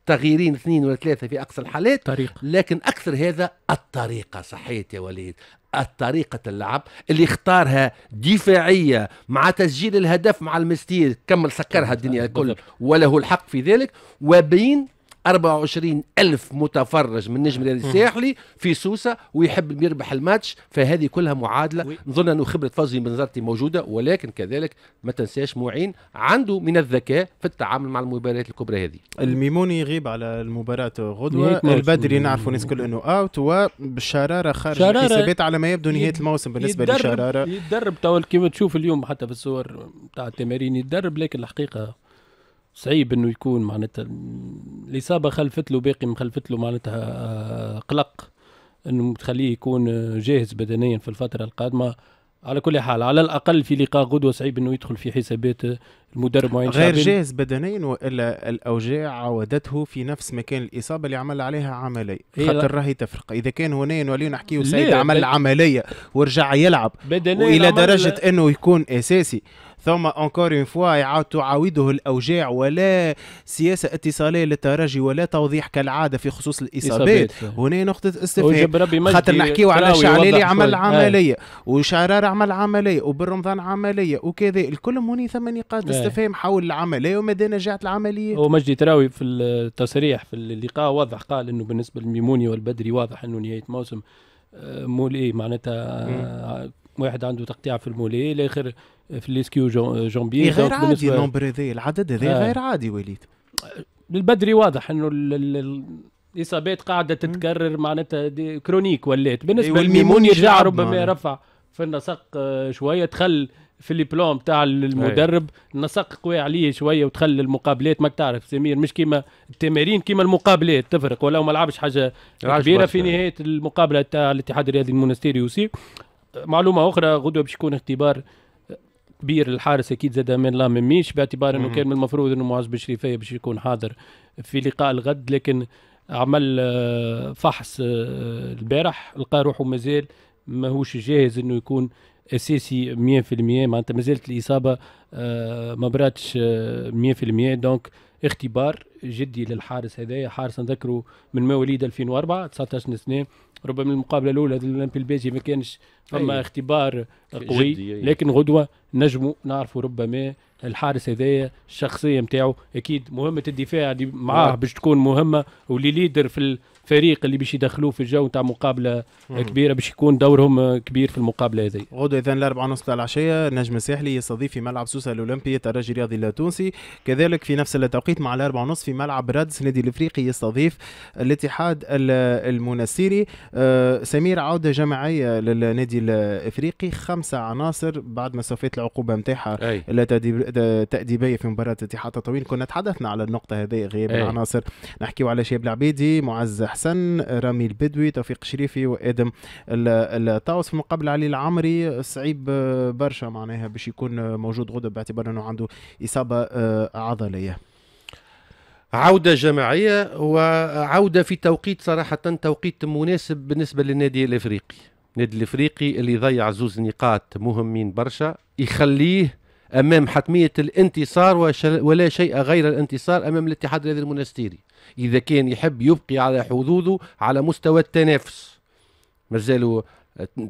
تغييرين اثنين ولا ثلاثة في أقصى الحالات طريق لكن أكثر هذا الطريقة. صحيت يا وليد. الطريقة اللعب اللي اختارها دفاعية مع تسجيل الهدف مع المستير. كمل سكرها الدنيا الكل. وله الحق في ذلك. وبين 24 ألف متفرج من نجم الرياضي الساحلي في سوسة ويحب يربح الماتش فهذه كلها معادلة وي. نظن أنه خبرة فوزي بن زرتي موجودة ولكن كذلك ما تنساش معين عنده من الذكاء في التعامل مع المباريات الكبرى هذه الميموني يغيب على المباراة غدوة. البدري نعرفوا الناس كل إنه اوت وبالشرارة خارج شرارة الحسابات على ما يبدو نهاية الموسم بالنسبة يتدرب- لشرارة يتدرب تو كيما تشوف اليوم حتى في الصور تاع التمارين يتدرب لكن الحقيقة صعيب إنه يكون معناتها. الإصابة خلفت له باقي مخلفت له معناتها آه، قلق إنه تخليه يكون آه، جاهز بدنيا في الفترة القادمة. على كل حال على الأقل في لقاء غدوة صعيب إنه يدخل في حسابات آه، المدرب معين غير شعبي. جاهز بدنيا وإلا الأوجاع عودته في نفس مكان الإصابة اللي عمل عليها عمليه هي خاطر راهي تفرق. إذا كان هنا نوليو نحكيو لا، سيد عمل بل- عملية ورجع يلعب. وإلى درجة إنه يكون أساسي. ثم encore une fois يعاود تعاوده الأوجاع ولا سياسة اتصالية للترجي ولا توضيح كالعادة في خصوص الإصابات. إصابات. هنا نقطة استفهام. خاطر نحكيو على وضح عمل شوي. عملية وشعرار عمل عملية وبالرمضان عملية وكذا. الكل هوني ثم نقاط. استفهام حول العملية ومدى نجاح العملية؟ هو مجدي تراوي في التصريح في اللقاء وضح قال إنه بالنسبة للميموني والبدري واضح إنه نهاية موسم آه، مولي معناتها آه، واحد عنده تقطيع في المولي الآخر في ال ischio-jambiers jambiers إيه غير عادي ال nombre هذا العدد هذا آه. غير عادي وليد. للبدري واضح إنه ال- ال- ال- الإصابات قاعدة تتكرر معناتها des chroniques ولات بالنسبة والميموني للميموني يرجع ربما. يرفع في النسق آه، شوية تخل في ال plan تاع المدرب. النسق قوي عليه شوية وتخلي المقابلات. ماك تعرف سمير مش كيما التمارين كيما المقابلات تفرق. ولو ما لعبش حاجة كبيرة. في نهاية المقابلة تاع الاتحاد الرياضي المونستيري يوسي معلومة أخرى غدوة باش يكون اختبار كبير للحارس أكيد زاد من لا ميش باعتبار إنه. كان من المفروض إنه معز بشريفية باش يكون حاضر في لقاء الغد لكن عمل آه، فحص آه، البارح لقى روحه مازال ماهوش جاهز إنه يكون أساسي 100% معناتها مازالت الإصابة آه، ما براتش آه، 100% donc اختبار جدي للحارس هذايا حارس نذكره من مواليد 2004 19 سنة ربما المقابلة الأولى الأولمبي الباجي ما كانش فما أي. اختبار قوي جدي، أي. لكن غدوة نجموا نعرفوا ربما الحارس هذايا الشخصية نتاعو أكيد مهمة الدفاع اللي معاه آه. باش تكون مهمة وال les leaders في الفريق اللي باش يدخلوه في الجو نتاع مقابلة كبيرة باش يكون دورهم كبير في المقابلة هذه. غدوة إذا الأربعة ونص تاع العشية النجم الساحلي يستضيف في ملعب سوسة الأولمبي الترجي الرياضي التونسي. كذلك في نفس التوقيت مع الأربعة ونص في ملعب رادس النادي الإفريقي يستضيف الاتحاد ال- المنستيري آه، سمير عودة جماعية للنادي الإفريقي خمسة عناصر بعد ما سوفيت العقوبة متاعها أي. تأديبية في مباراة اتحاد تطاوين كنا تحدثنا على النقطة هذه غياب. العناصر. نحكيو على شيب العبيدي معز حسن رامي البدوي توفيق شريفي وآدم ال- الطاوس في المقابل علي العمري صعيب آه، برشا معناها باش يكون آه، موجود غدوة باعتبار إنه عنده إصابة آه، عضلية. عودة جماعية وعودة في توقيت صراحة توقيت مناسب بالنسبة للنادي الإفريقي. النادي الإفريقي اللي ضيع زوز نقاط مهمين برشا يخليه أمام حتمية الانتصار ولا شيء غير الانتصار أمام الاتحاد الرياضي المنستيري إذا كان يحب يبقي على حظوظه على مستوى التنافس. مازالوا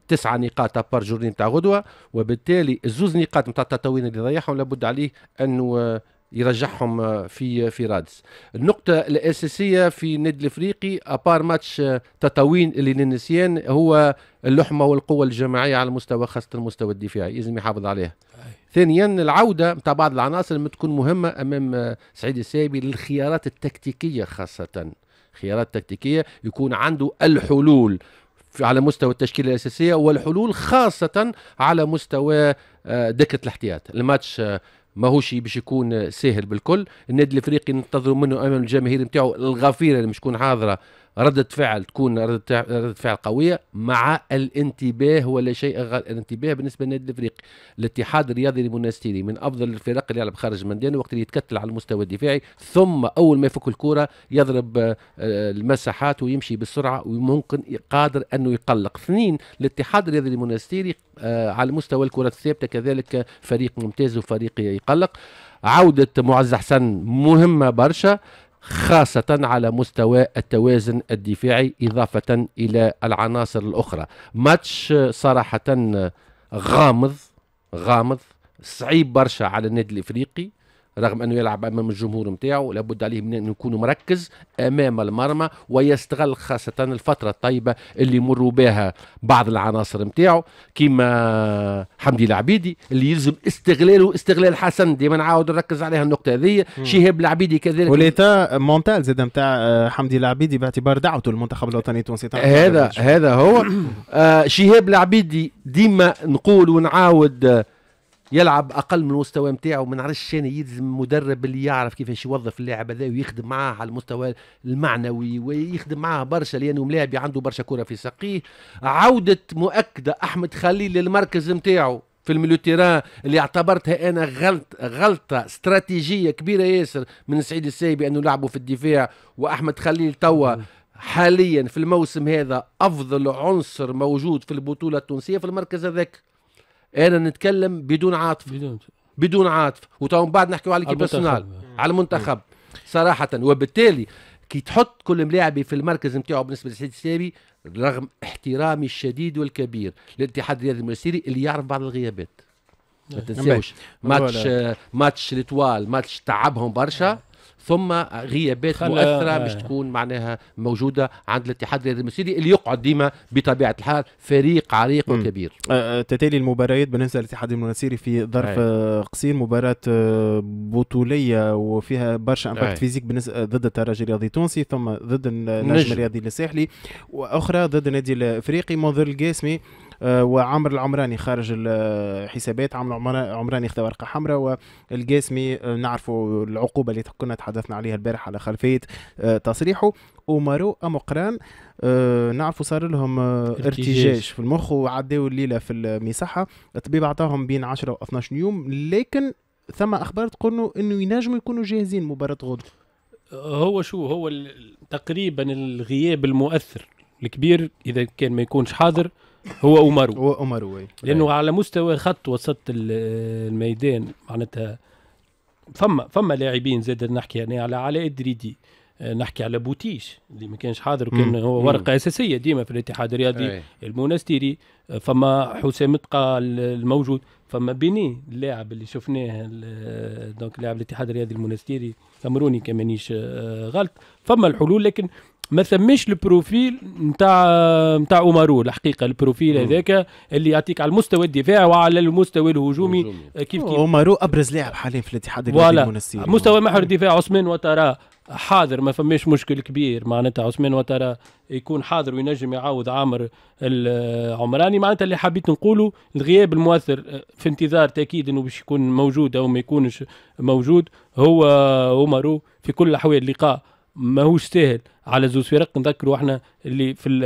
تسعة نقاط ابار جورني نتاع غدوة وبالتالي الزوز نقاط نتاع التطاوين اللي ضيعهم لابد عليه أنه آه، يرجعهم آه، في في رادس. النقطة الأساسية في النادي الأفريقي أبار ماتش آه، تطاوين اللي للنسيان هو اللحمة والقوة الجماعية على المستوى خاصة المستوى الدفاعي. لازم يحافظ عليها. ثانيا العودة متاع بعض العناصر اللي تكون مهمة أمام آه، سعيد السايبي للخيارات التكتيكية خاصة. خيارات تكتيكية يكون عنده الحلول على مستوى التشكيلة الأساسية والحلول خاصة على مستوى آه، دكة الاحتياط. الماتش آه، ماهوش باش يكون ساهل بالكل. النادي الإفريقي ننتظروا منه أمام الجماهير نتاعو الغفيرة اللي مش تكون حاضرة ردة فعل تكون ردة فع- ردة فعل قوية مع الانتباه ولا شيء غير الانتباه بالنسبة للنادي الإفريقي. الاتحاد الرياضي المنستيري من أفضل الفرق اللي يلعب خارج منديانه وقت اللي يتكتل على المستوى الدفاعي ثم أول ما يفك الكرة يضرب آه، المساحات ويمشي بسرعة وممكن قادر أنه يقلق. اثنين الاتحاد الرياضي المنستيري آه، على مستوى الكرة الثابتة كذلك فريق ممتاز وفريق يقلق. عودة معز حسن مهمة برشا. خاصة على مستوى التوازن الدفاعي إضافة إلى العناصر الأخرى. ماتش صراحة غامض غامض صعيب برشا على النادي الإفريقي. رغم أنه يلعب أمام الجمهور نتاعو لابد عليه من انه يكون مركز أمام المرمى ويستغل خاصة الفترة الطيبة اللي يمروا بها بعض العناصر نتاعو كيما حمدي العبيدي اللي يلزم استغلاله استغلال حسن ديما نعاود نركز عليها النقطة هذه شهاب العبيدي كذلك. وليتا مونتال زاد نتاع آه، حمدي العبيدي باعتبار دعوته المنتخب الوطني التونسي. هذا هذا هو. *coughs* آه شهاب العبيدي ديما نقول ونعاود يلعب أقل من المستوى نتاعو ما نعرفش أنا يلزم مدرب اللي يعرف كيفاش يوظف اللاعب هذا ويخدم معاه على المستوى المعنوي ويخدم معاه برشا لأنه ملاعب عنده برشا كرة في ساقيه. عودة مؤكدة أحمد خليل للمركز نتاعو في الميليو تيران اللي اعتبرتها أنا غلط غلطة استراتيجية كبيرة ياسر من سعيد السايبي أنه لعبوا في الدفاع. وأحمد خليل توا حاليا في الموسم هذا أفضل عنصر موجود في البطولة التونسية في المركز هذاك. أنا نتكلم بدون عاطفة. بدون بدون عاطفة. وتو من بعد نحكيو على. ناسيونال على المنتخب. صراحة. وبالتالي كي تحط كل ملاعبي في المركز نتاعو بالنسبة لسعيد السابي رغم احترامي الشديد والكبير للاتحاد الرياضي المنستيري اللي يعرف بعض الغيابات. ما نعم. تنساوش. ماتش ولا. آه، ماتش لتوال ماتش تعبهم برشا. ثم غيابات مؤثرة آه. باش تكون معناها موجودة عند الاتحاد الرياضي اللي يقعد ديما بطبيعة الحال فريق عريق مم. وكبير آه، تتالي المباريات بالنسبة للاتحاد المنستيري في ظرف. آه، قصير مباراة آه، بطولية وفيها برشا. impact physique بالنسبة ضد الترجي الرياضي التونسي ثم ضد النجم نجم. الرياضي الساحلي وأخرى ضد النادي الإفريقي منظر القاسمي آه، وعمر العمراني خارج الحسابات. عمر عمراني خذا ورقة حمراء والقاسمي آه، نعرفوا العقوبة اللي كنا تحدثنا عليها البارح على خلفية آه، تصريحه. ومارو أمقران آه، نعرفوا صار لهم آه، ارتجاج. ارتجاج في المخ وعداو الليلة في المصحه الطبيب أعطاهم بين 10 و 12 يوم. لكن ثم أخبار تقول إنه ينجموا يكونوا جاهزين مباراة غد. هو شو هو تقريبا الغياب المؤثر. الكبير إذا كان ما يكونش حاضر هو أومارو. هو امروي لأنه على مستوى خط وسط ال- الميدان معناتها فما فما لاعبين زاد نحكي يعني على علاء الدريدي آه، نحكي على بوتيش اللي ما كانش حاضر وكان. هو. ورقة أساسية ديما في الاتحاد الرياضي أي. المنستيري آه، فما حسام متقى الموجود. فما بيني اللاعب اللي شفناه ال- دونك لاعب الاتحاد الرياضي المنستيري كامروني كمانيش آه، غلط. فما الحلول لكن ما ثمش ال profil نتاع نتاع اومارو الحقيقة ال profil. هذاك اللي يعطيك على المستوى الدفاعي وعلى المستوى الهجومي هجومي. آه، كيف كيف. امارو أبرز لاعب حاليا في الاتحاد الرياضي voilà. المنستيري مستوى محور الدفاع عثمان وترى حاضر ما فماش مشكل كبير. معناتها عثمان وترى يكون حاضر وينجم يعاود عامر العمراني. معناتها اللي حبيت نقوله الغياب المؤثر في انتظار تأكيد إنه باش يكون موجود أو ما يكونش موجود هو اومارو في كل الأحوال. اللقاء ماهوش سهل. على زوز فرق نذكروا إحنا اللي في ال-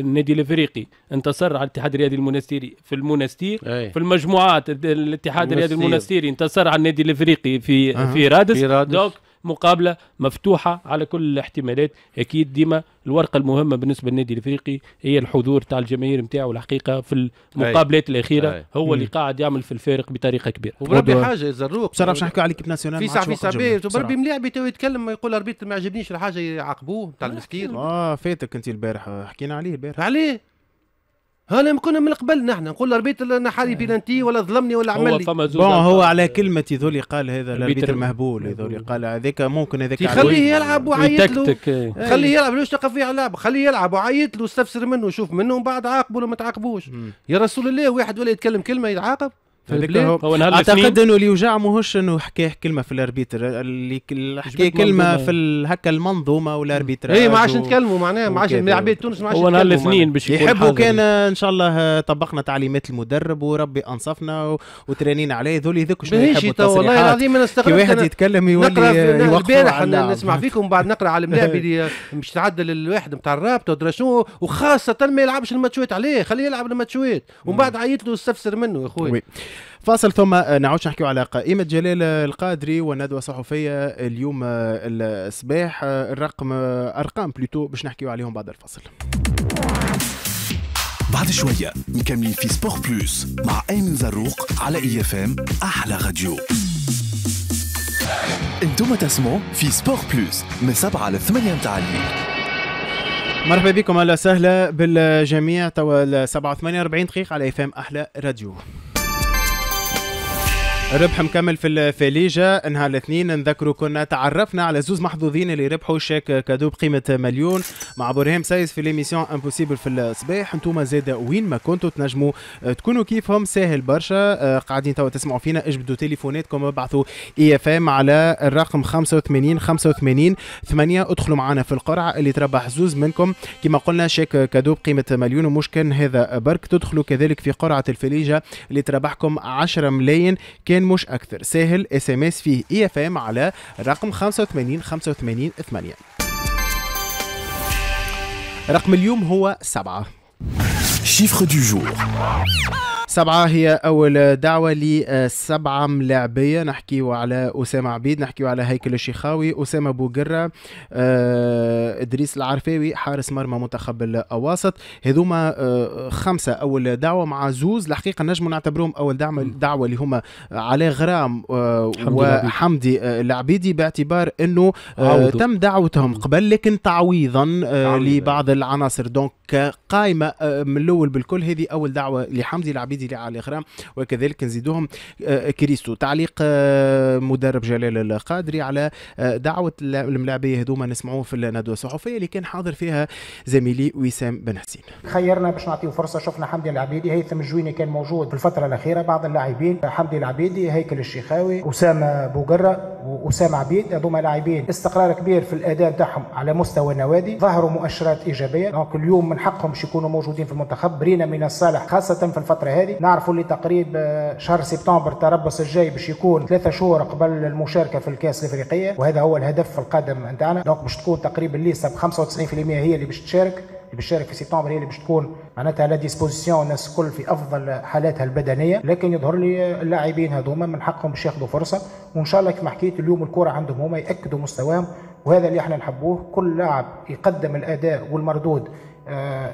النادي الافريقي انتصر على الاتحاد الرياضي المنستيري في المنستير أي. في المجموعات الاتحاد الرياضي المنستير. المنستيري انتصر على النادي الافريقي في أها. في رادس في رادس. donc مقابلة مفتوحة على كل الاحتمالات أكيد ديما الورقة المهمة بالنسبة للنادي الإفريقي هي الحضور تاع الجماهير نتاعو الحقيقة في المقابلات الأخيرة أي. هو اللي. قاعد يعمل في الفارق بطريقة كبيرة وبربي وضع- حاجة زروق بصراحة باش نحكيو على l'équipe nationale في ساعه في ساعه. بربي بصراحة. ملاعب تو يتكلم يقول arbitre ما عجبنيش الحاجة يعاقبوه نتاع المسكين آه فاتك أنت البارح حكينا عليه البارح عليه هلا كنا من قبل نحن نقول arbitre نحالي بيلانتي ولا ظلمني ولا عمل هو لي زوز بون هو. على كلمة ذولي قال هذا ال arbitre ال arbitre مهبول مهبول. هذولي قال هذاك ممكن هذاك خليه يلعب وعيط له إيه. خليه يلعب ليش تقف فيه على اللعب خليه يلعب وعيط له استفسر منه شوف منه ومن بعد عاقبه ولا ما تعاقبوش. يا رسول الله واحد ولا يتكلم كلمة يتعاقب هو هو نهار أعتقد إنه اللي يوجع ماهوش انه حكاه كلمة في الأربيتر. اللي حكى كلمة. في هكا المنظومة والأربيتر. اي ما عادش نتكلموا معناها ما عادش. لاعبين تونس ما عادش هو نهار الاثنين باش يكون يحبوا. كان إن شاء الله طبقنا تعليمات المدرب وربي أنصفنا وترانينا عليه. ذولي ذوك شنو يحبوا؟ والله العظيم أنا كي استغربت واحد أنا يتكلم نقرأ يولي البارح. نسمع فيكم بعد نقرأ على الملاعب اللي مش تعدل الواحد نتاع الرابطة ودرا شنو وخاصة ما يلعبش الماتشوات عليه خليه يلعب الماتشوات ومن بعد عيط له استفسر منه يا خويا oui. فاصل ثم نعود نحكيو على قائمة جلال القادري والندوة الصحفية اليوم الصباح الرقم أرقام plutôt باش نحكيو عليهم بعد الفصل بعد شوية مكملين في سبور بلوس مع أيمن زروق على إي إف إم أحلى راديو. أنتم تسمعوا في سبور بلوس من 7 ل 8 متاع الليل مرحبا بكم أهلا وسهلا بالجميع. توا 7 48 دقيقة على إف إم أحلى راديو. الربح مكمل في الفليجة نهار الاثنين نذكروا كنا تعرفنا على زوز محظوظين اللي ربحوا chèque cadeau بقيمة مليون. مع برهام سايس في l'émission impossible في الصباح. أنتم زاد وين ما كنتوا تنجموا تكونوا كيفهم ساهل برشا. قاعدين توا تسمعوا فينا. اجبدوا تليفوناتكم ابعثوا إي إف إم على الرقم 85 85 8 ادخلوا معنا في القرعة اللي تربح زوز منكم. كما قلنا chèque cadeau بقيمة مليون ومش كان هذا برك. تدخلوا كذلك في قرعة الفليجة اللي تربحكم 10 ملايين. كان مش أكثر. ساهل SMS فيه اي اف ام على رقم 85 85 8 رقم اليوم هو سبعة. chiffre du jour سبعة هي أول دعوة لسبعة ملاعبية. نحكيو على أسامة عبيد نحكيو على هيكل الشيخاوي أسامة بوقرة آه، إدريس العرفاوي حارس مرمى منتخب الأواسط. هذوما آه، خمسة. أول دعوة مع زوز. الحقيقة نجموا نعتبرهم أول دعوة, دعوة اللي هما علاء غرام. وحمدي آه، العبيدي باعتبار أنه. تم دعوتهم قبل لكن تعويضا. لبعض العناصر. donc قائمة من الأول بالكل. هذه أول دعوة لحمدي العبيدي. اللي علاء غرام وكذلك نزيدوهم آه، كريستو. تعليق آه، مدرب جلال القادري على آه، دعوة الملاعبية. هذوما نسمعوه في الندوة الصحفية اللي كان حاضر فيها زميلي وسام بن حسين. خيرنا باش نعطيه فرصة شفنا حمدي العبيدي. هيثم الجويني كان موجود في الفترة الأخيرة بعض اللاعبين حمدي العبيدي هيكل الشيخاوي أسامة بوقرة وأسامة عبيد. هذوما لاعبين استقرار كبير في الأداء تاعهم على مستوى النوادي. ظهروا مؤشرات إيجابية. donc اليوم من حقهم باش يكونوا موجودين في المنتخب. رأينا من الصالح خاصة في الفترة هذه. نعرفوا اللي تقريب آه، شهر سبتمبر تربص الجاي باش يكون ثلاثة شهور قبل المشاركة في الكأس الإفريقية وهذا هو الهدف القادم نتاعنا. donc باش تكون تقريبا ال liste ب 95% هي اللي باش تشارك اللي بتشارك في سبتمبر هي اللي باش تكون معناتها à disposition الناس الكل في أفضل حالاتها البدنية. لكن يظهر لي اللاعبين هذوما من حقهم باش ياخذوا فرصة وإن شاء الله كما حكيت اليوم الكرة عندهم هما يأكدوا مستواهم وهذا اللي إحنا نحبوه. كل لاعب يقدم الأداء والمردود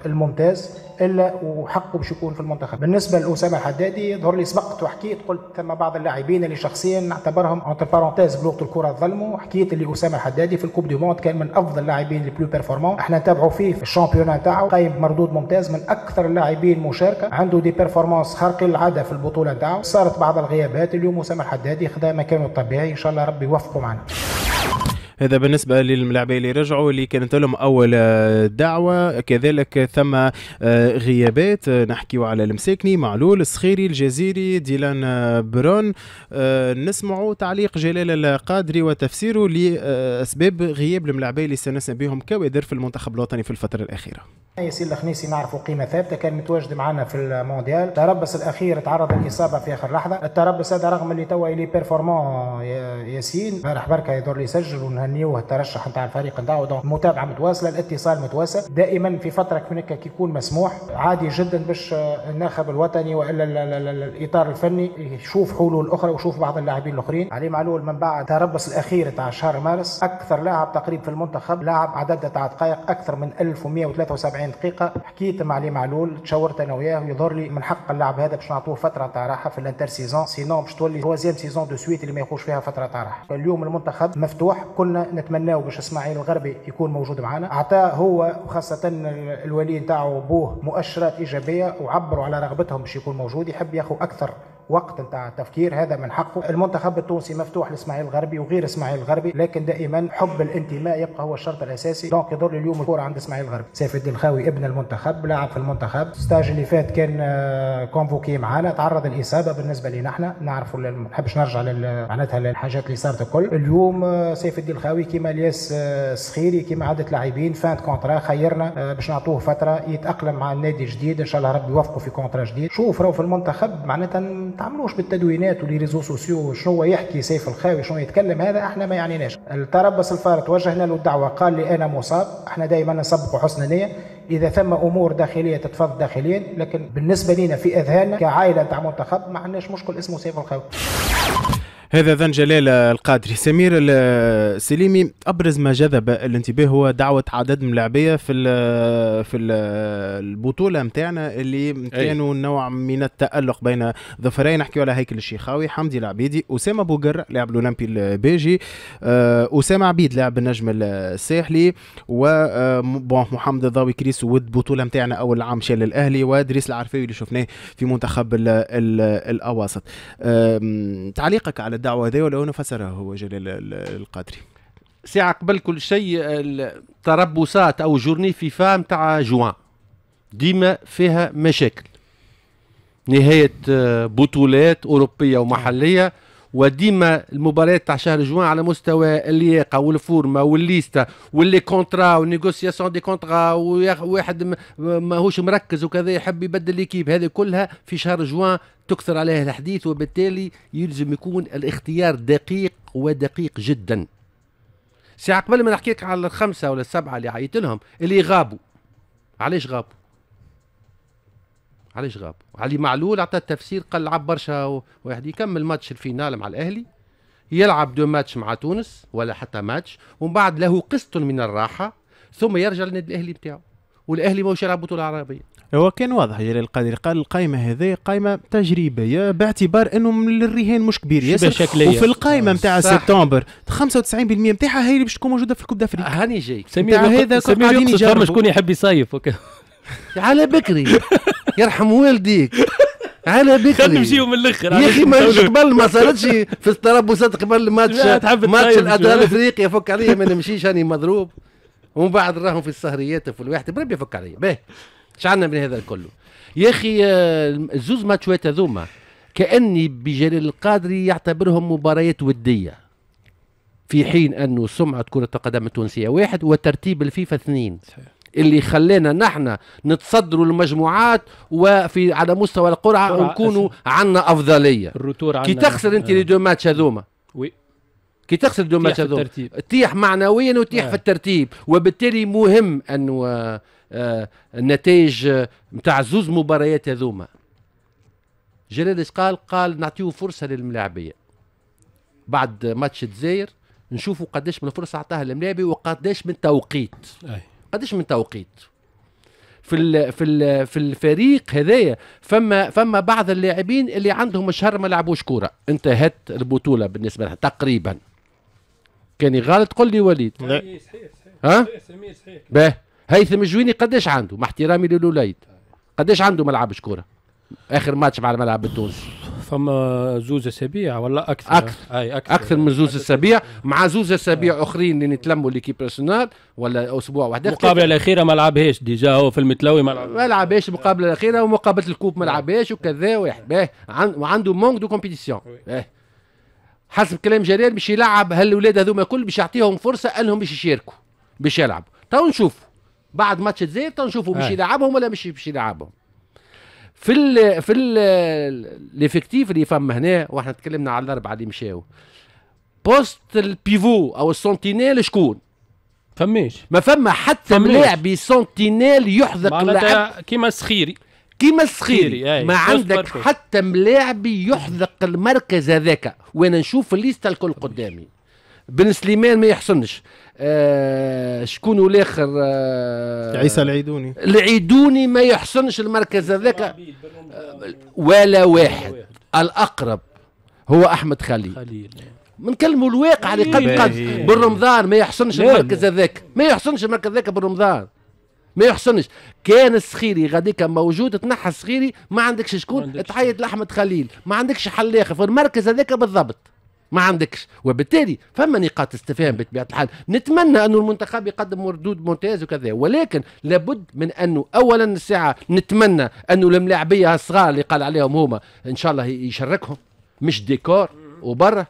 الممتاز إلا وحقه باش يكون في المنتخب. بالنسبة لأسامة الحدادي ظهر لي سبقت وحكيت قلت ثم بعض اللاعبين اللي شخصيا نعتبرهم entre parenthèses بلغة الكرة ظلموا. حكيت اللي أسامة الحدادي في ال coupe du monde كان من أفضل اللاعبين اللي plus performants إحنا نتابعوا فيه في ال championnat تاعو. قايم بمردود ممتاز من أكثر اللاعبين مشاركة. عنده des performances خارقين العاده في البطولة تاعو. صارت بعض الغيابات. اليوم أسامة الحدادي خذا مكانه الطبيعي. إن شاء الله ربي يوفقه معنا. هذا بالنسبة للملاعبين اللي رجعوا اللي كانت لهم أول آه، دعوة. كذلك ثم آه، غيابات. آه، نحكيو على المساكني معلول الصخيري الجزيري ديلان برون. نسمعوا تعليق جلال القادري وتفسيره لأسباب غياب الملاعبين اللي استنسنا بهم كوادر في المنتخب الوطني في الفترة الأخيرة. ياسين الخنيسي نعرفه قيمة ثابتة. كان متواجد معنا في المونديال. التربص الأخير تعرض للاصابه في آخر لحظة. التربص هذا رغم اللي توا il est performant ياسين. امبارح بركة يظهر لي يسجل ونهار نهنيوه الترشح نتاع الفريق نتاعو donc المتابعه متواصله الاتصال متواصل. دائما في فترة كونك كي يكون مسموح عادي جدا باش الناخب الوطني وإلا ال- ال- ال- الإطار الفني يشوف حلول أخرى ويشوف بعض اللاعبين الآخرين. علي معلول من بعد تربص الأخير تاع شهر مارس أكثر لاعب تقريبا في المنتخب لاعب عدد تاع دقائق أكثر من 1173 دقيقة. حكيت مع علي معلول تشاورت أنا وياه يظهر لي من حق اللاعب هذا باش نعطوه فترة تاع راحة في ال intersaison. sinon باش تولي troisième saison de suite اللي ما يخوش فيها فترة تاع راحة. اليوم المنتخب مفتوح كنا نتمناو باش إسماعيل الغربي يكون موجود معنا أعطاه هو وخاصة الولي نتاعو بوه مؤشرات إيجابية وعبروا على رغبتهم باش يكون موجود يحب ياخذ أكثر وقت نتاع التفكير هذا من حقه. المنتخب التونسي مفتوح لإسماعيل الغربي وغير إسماعيل الغربي لكن دائما حب الانتماء يبقى هو الشرط الأساسي. donc يظهر لي اليوم الكره عند إسماعيل الغربي سيف الدين الخاوي ابن المنتخب لاعب في المنتخب. stage اللي فات كان آه، convoqué معنا تعرض الاصابه بالنسبة لنا إحنا. نعرفوا ما نحبش نرجع معناتها للحاجات اللي صارت الكل. اليوم آه، سيف الدين الخاوي كيما الياس آه، سخيري كيما عدة لاعبين fin de contrat خيرنا آه، باش نعطوه فترة يتأقلم مع النادي الجديد. إن شاء الله ربي يوفقه في contrat جديد. شوف راهو في المنتخب معناتها تعملوش بالتدوينات و les sociaux شنو يحكي سيف الخاوي شنو يتكلم هذا إحنا ما يعنيناش. التربص الفارط وجهنا له الدعوة قال لي أنا مصاب إحنا دائما نسبق حسن نية. إذا ثم أمور داخلية تتفضل داخليا لكن بالنسبة لنا في أذهاننا كعائلة تاع منتخب ما عندناش مشكل اسمه سيف الخاوي. هذا ذن جلال القادري. سمير السليمي أبرز ما جذب الانتباه هو دعوة عدد من اللاعبية في ال في ال البطولة نتاعنا اللي كانوا نوع من التألق بين ظفرين. نحكيو على هيكل الشيخاوي حمدي العبيدي أسامة بوقر لاعب الأولمبي البيجي آه، أسامة عبيد لاعب النجم الساحلي و آه، bon محمد الضاوي كريستو بطولة نتاعنا أول عام شال الأهلي وادريس العرفاوي اللي شفناه في منتخب ال ال الأواسط. تعليقك على الدعوة هذه ولو نفسرها هو جلال ال- القادري ساعة قبل كل شيء التربصات أو journées FIFA نتاع جوان. ديما فيها مشاكل. نهاية آه، بطولات أوروبية ومحلية. وديما المباريات تاع شهر جوان على مستوى اللياقة والفورمة والليستا و les contrats وال négociations des contrats وواحد ماهوش مركز وكذا يحب يبدل l'équipe هذه كلها في شهر جوان تكثر عليها الحديث وبالتالي يلزم يكون الاختيار دقيق ودقيق جدا. ساعة قبل ما نحكي لك على الخمسة ولا السبعة اللي عيط لهم اللي غابوا. علاش غابوا؟ علاش غابوا؟ علي معلول عطى التفسير قال لعب برشا واحد يكمل ماتش ال finale مع الأهلي يلعب deux matchs مع تونس ولا حتى ماتش ومن بعد له قسط من الراحة ثم يرجع للنادي الأهلي بتاعه والأهلي ماهوش يلعب بطولة عربية هو كان واضح جلال القادري قال القائمة هذه قائمة تجريبية باعتبار إنه من الرهان مش كبير ياسر. وفي القائمة نتاع. سبتمبر 95% نتاعها هي اللي باش تكون موجودة في الكوب دافريك هاني جاي سمير نتاع هذا سمير قاعدين يقصد. شكون يحب يصيف على بكري. يرحم والديك. على بكري. خلينا نمشيو من الأخر. يا أخي ما *laughs* قبل ما صارتش في التربصات قبل ماتش ماتش شوية. الافريقيا فك عليا ما نمشيش هاني مضروب. ومن بعد راهم في السهريات في الواحد. بربي يفك عليا باهي إيش عندنا من هذا كله يا أخي آه، الزوز ماتشات هذوما. كأني بجلال القادري يعتبرهم مباريات ودية. في حين أنه سمعة كرة القدم التونسية واحد وترتيب الفيفا اثنين. اللي خلانا نحن نتصدروا المجموعات وفي على مستوى القرعة قرعة ونكونوا عندنا أفضلية. ال retour كي تخسر انت آه. les deux matchs هذوما oui. كي تخسر deux matchs هذوما الترتيب. تطيح معنويا وتطيح آه. في الترتيب. وبالتالي مهم أنه آه، آه، النتائج نتاع زوز مباريات هذوما. جلال قال قال نعطيه فرصة للملاعبية. بعد ماتش الجزائر نشوفوا قداش من فرصة عطاها الملاعبي وقداش من توقيت. أي. قداش من توقيت. في ال في ال في الفريق هذايا فما فما بعض اللاعبين اللي عندهم شهر ما لعبوش كورة. انتهت البطولة بالنسبة لها تقريبا. كان يغالط قل لي وليد. لا. صحيح صحيح ها سمير صحيح باه هيثم الجويني قداش عنده؟ مع احترامي للوليد. قداش عنده ما لعبش كورة؟ آخر ماتش مع الملعب التونسي فما زوز اسابيع ولا أكثر؟ أكثر. أي أكثر. أكثر من زوز اسابيع مع زوز اسابيع أخرين اللي يتلموا l'équipe nationale ولا أسبوع واحد؟ المقابله الأخيرة ما لعبهاش déjà هو في المتلوي ما لعب. ما لعبهاش المقابله الأخيرة ومقابلة ال coupe ما لعبهاش وكذا واحد باه عن- وعنده manque de compétition حسب كلام جلال باش يلعب هالولاد هذوما كل باش يعطيهم فرصة أنهم باش يشاركوا باش يلعبوا. تو نشوفوا. بعد ماتش الجزائر تو نشوفوا باش آه. يلعبهم ولا مش باش يلعبهم. في ال في ال ال effectif اللي فما هنا وإحنا تكلمنا على الأربعة اللي مشاو. poste ال pivot أو ال sentinelle شكون؟ فماش. ما فما حتى. ملاعبي sentinelle يحذق لاعب معناتها كيما سخيري كيما سخيري، السخيري. ما عندك. حتى ملاعبي يحذق المركز هذاك. وأنا نشوف الليسته الكل قدامي. بن سليمان ما يحسنش. آه شكون الآخر آه عيسى العيدوني. العيدوني ما يحسنش المركز هذاك. ولا واحد. الأقرب هو أحمد خليل. خليل. بنكلموا الواقع اللي قد قد. بالرمضان ما يحسنش المركز هذاك. ما يحسنش المركز هذاك بالرمضان ما يحسنش. كان الصخيري غاديك موجود تنحى الصخيري ما عندكش شكون. تحيط لأحمد خليل. ما عندكش حل آخر. في المركز هذاك بالضبط. ما عندكش. وبالتالي فما نقاط استفهام بطبيعة الحال. نتمنى انه المنتخب يقدم مردود ممتاز وكذا ولكن لابد من انه اولا الساعة نتمنى انه الملاعبية الصغار اللي قال عليهم هما إن شاء الله يشاركهم مش ديكور وبرا.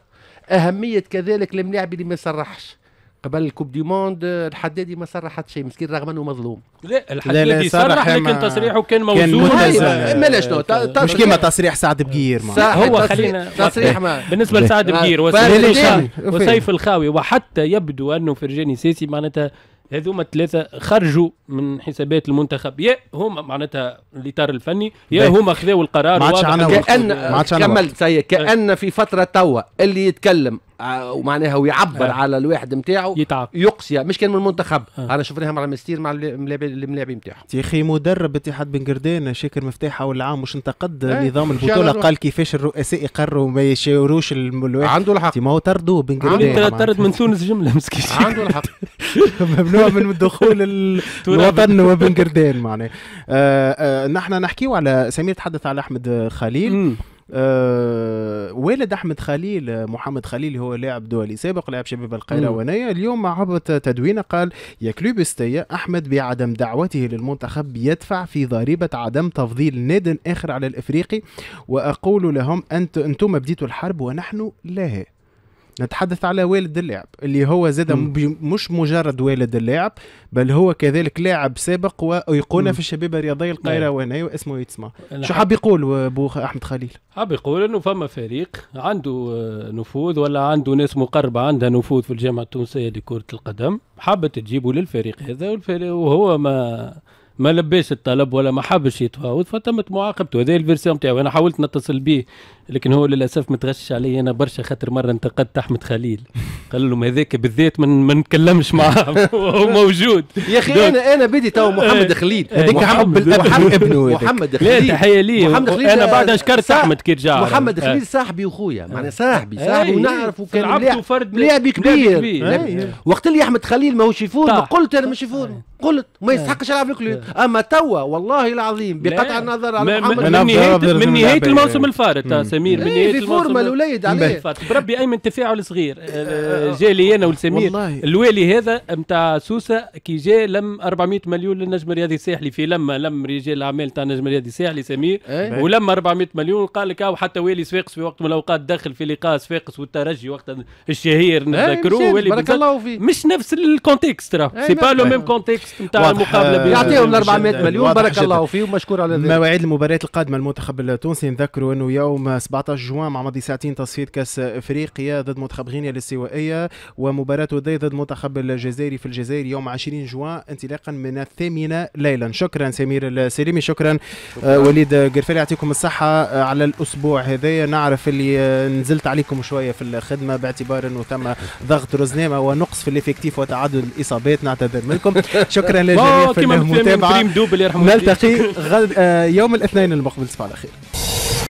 أهمية كذلك الملاعب اللي ما صرحش قبل ال coupe du monde الحدادي ما صرح حتى شيء مسكين رغم إنه مظلوم. لا لا، لا، الحدادي صرح لكن تصريحه كان موزون. مالا شنو تا- تا- مش كيما تصريح سعد بقير هو خلينا تصريح ما. بالنسبة لسعد بقير وسيف الخاوي وحتى يبدو أنه فرجاني سيسي معناتها هذوما الثلاثة خرجوا من حسابات المنتخب. يا هما معناتها الإطار الفني يا. هما خذاوا القرار. كان كملت سي كأن في فترة توا اللي يتكلم آه، ومعناها ويعبر آه. على الواحد نتاعو يتعب يقصي مش كان من المنتخب. آه. أنا شفناها مع المستير مع الملاعبين نتاعو يا أخي مدرب اتحاد بن قردان شاكر مفتاح أول عام مش انتقد إيه، نظام البطولة. قال كيفاش الرؤساء يقرروا ما يشاوروش الواحد عنده الحق. ما هو طردوه بن قردان. طرد من تونس جملة مسكين. عنده الحق. *laughs* *laughs* ممنوع من دخول ال- *laughs* الوطن وبن قردان معناه آه آه نحن نحكيو على سمير تحدث على أحمد خليل. آه والد أحمد خليل محمد خليل هو لاعب دولي سابق لاعب شباب القيروانيه اليوم مع هبط تدوينه قال يا كلوبستية أحمد بعدم دعوته للمنتخب يدفع في ضريبة عدم تفضيل ناد آخر على الإفريقي وأقول لهم انت أنتم بديتوا الحرب ونحن لا. نتحدث على والد اللاعب اللي هو زاد مش مجرد والد اللاعب بل هو كذلك لاعب سابق وايقونه مم. في الشباب الرياضية القيروانية واسمه يتسمع أنا شو حاب يقول أبو أحمد خليل؟ حاب يقول إنه فما فريق عنده آه، نفوذ ولا عنده ناس مقربة عندها نفوذ في الجامعة التونسية لكرة القدم حابة تجيبه للفريق هذا والفريق وهو ما ما لباش الطلب ولا ما حبش يتفاوض فتمت معاقبته. هذا ال version نتاعو أنا حاولت نتصل به لكن هو للأسف متغشش علي. أنا برشا خاطر مرة انتقدت أحمد خليل. قال لهم هذاك بالذات من ما نتكلمش معاه. *laughs* وهو موجود. يا أخي أنا أنا بدي تو محمد خليل. هذيك حب محمد *laughs* ابنه. محمد لا خليل. تحية لي محمد خليل أنا بعد شكرت أحمد كي رجع محمد آه. خليل صاحبي وخويا. معناها صاحبي. صاحبي أي، ونعرف وكان لعبته فرد ملاعب كبير. وقت اللي أحمد خليل ماهوش يفوز طاح. قلت أنا مش يفوز قلت ما يستحقش يلعب الكلوب أما توا والله العظيم بقطع. النظر على محمد من من نهايه من نهاية. الموسم الفارط آه، سمير من إيه، نهاية في الموسم الاولاد عليه بربي ايمن تفاعل صغير آه، جالي أنا والسمير والله. الوالي هذا نتاع سوسة كي جاء لم 400 مليون للنجم الرياضي الساحلي في لما لم رجال الأعمال تاع النجم الرياضي الساحلي سمير إيه. ولما 400 مليون قال لك أو حتى والي صفاقس في وقت من الأوقات دخل في لقاء صفاقس والترجي وقت الشهير إيه، نتذكروه بارك. الله فيه مش نفس ال contexte إيه، c'est pas. le même contexte نتاع. المقابلة آه، يعطيهم 400 جداً. مليون بارك جداً. الله فيه ومشكور على ذلك. مواعيد المباريات القادمة المنتخب التونسي. نذكروا أنه يوم 17 جوان مع ماضي ساعتين تصفية كأس إفريقيا ضد منتخب غينيا الاستوائية ومباراة ودي ضد منتخب الجزائري في الجزائر يوم 20 جوان انطلاقا من الثامنة ليلا. شكرا سمير السليمي شكرا. آه وليد قرفالي يعطيكم الصحة آه على الأسبوع هذايا نعرف اللي آه نزلت عليكم شوية في الخدمة باعتبار أنه تم ضغط رزنامة ونقص في ال effectif وتعدد الإصابات نعتذر منكم. *laughs* شكرا للجميع في المتابعة. بريم دوبل يرحمه نلتقي غد آه، يوم الاثنين المقبل تصبحوا على خير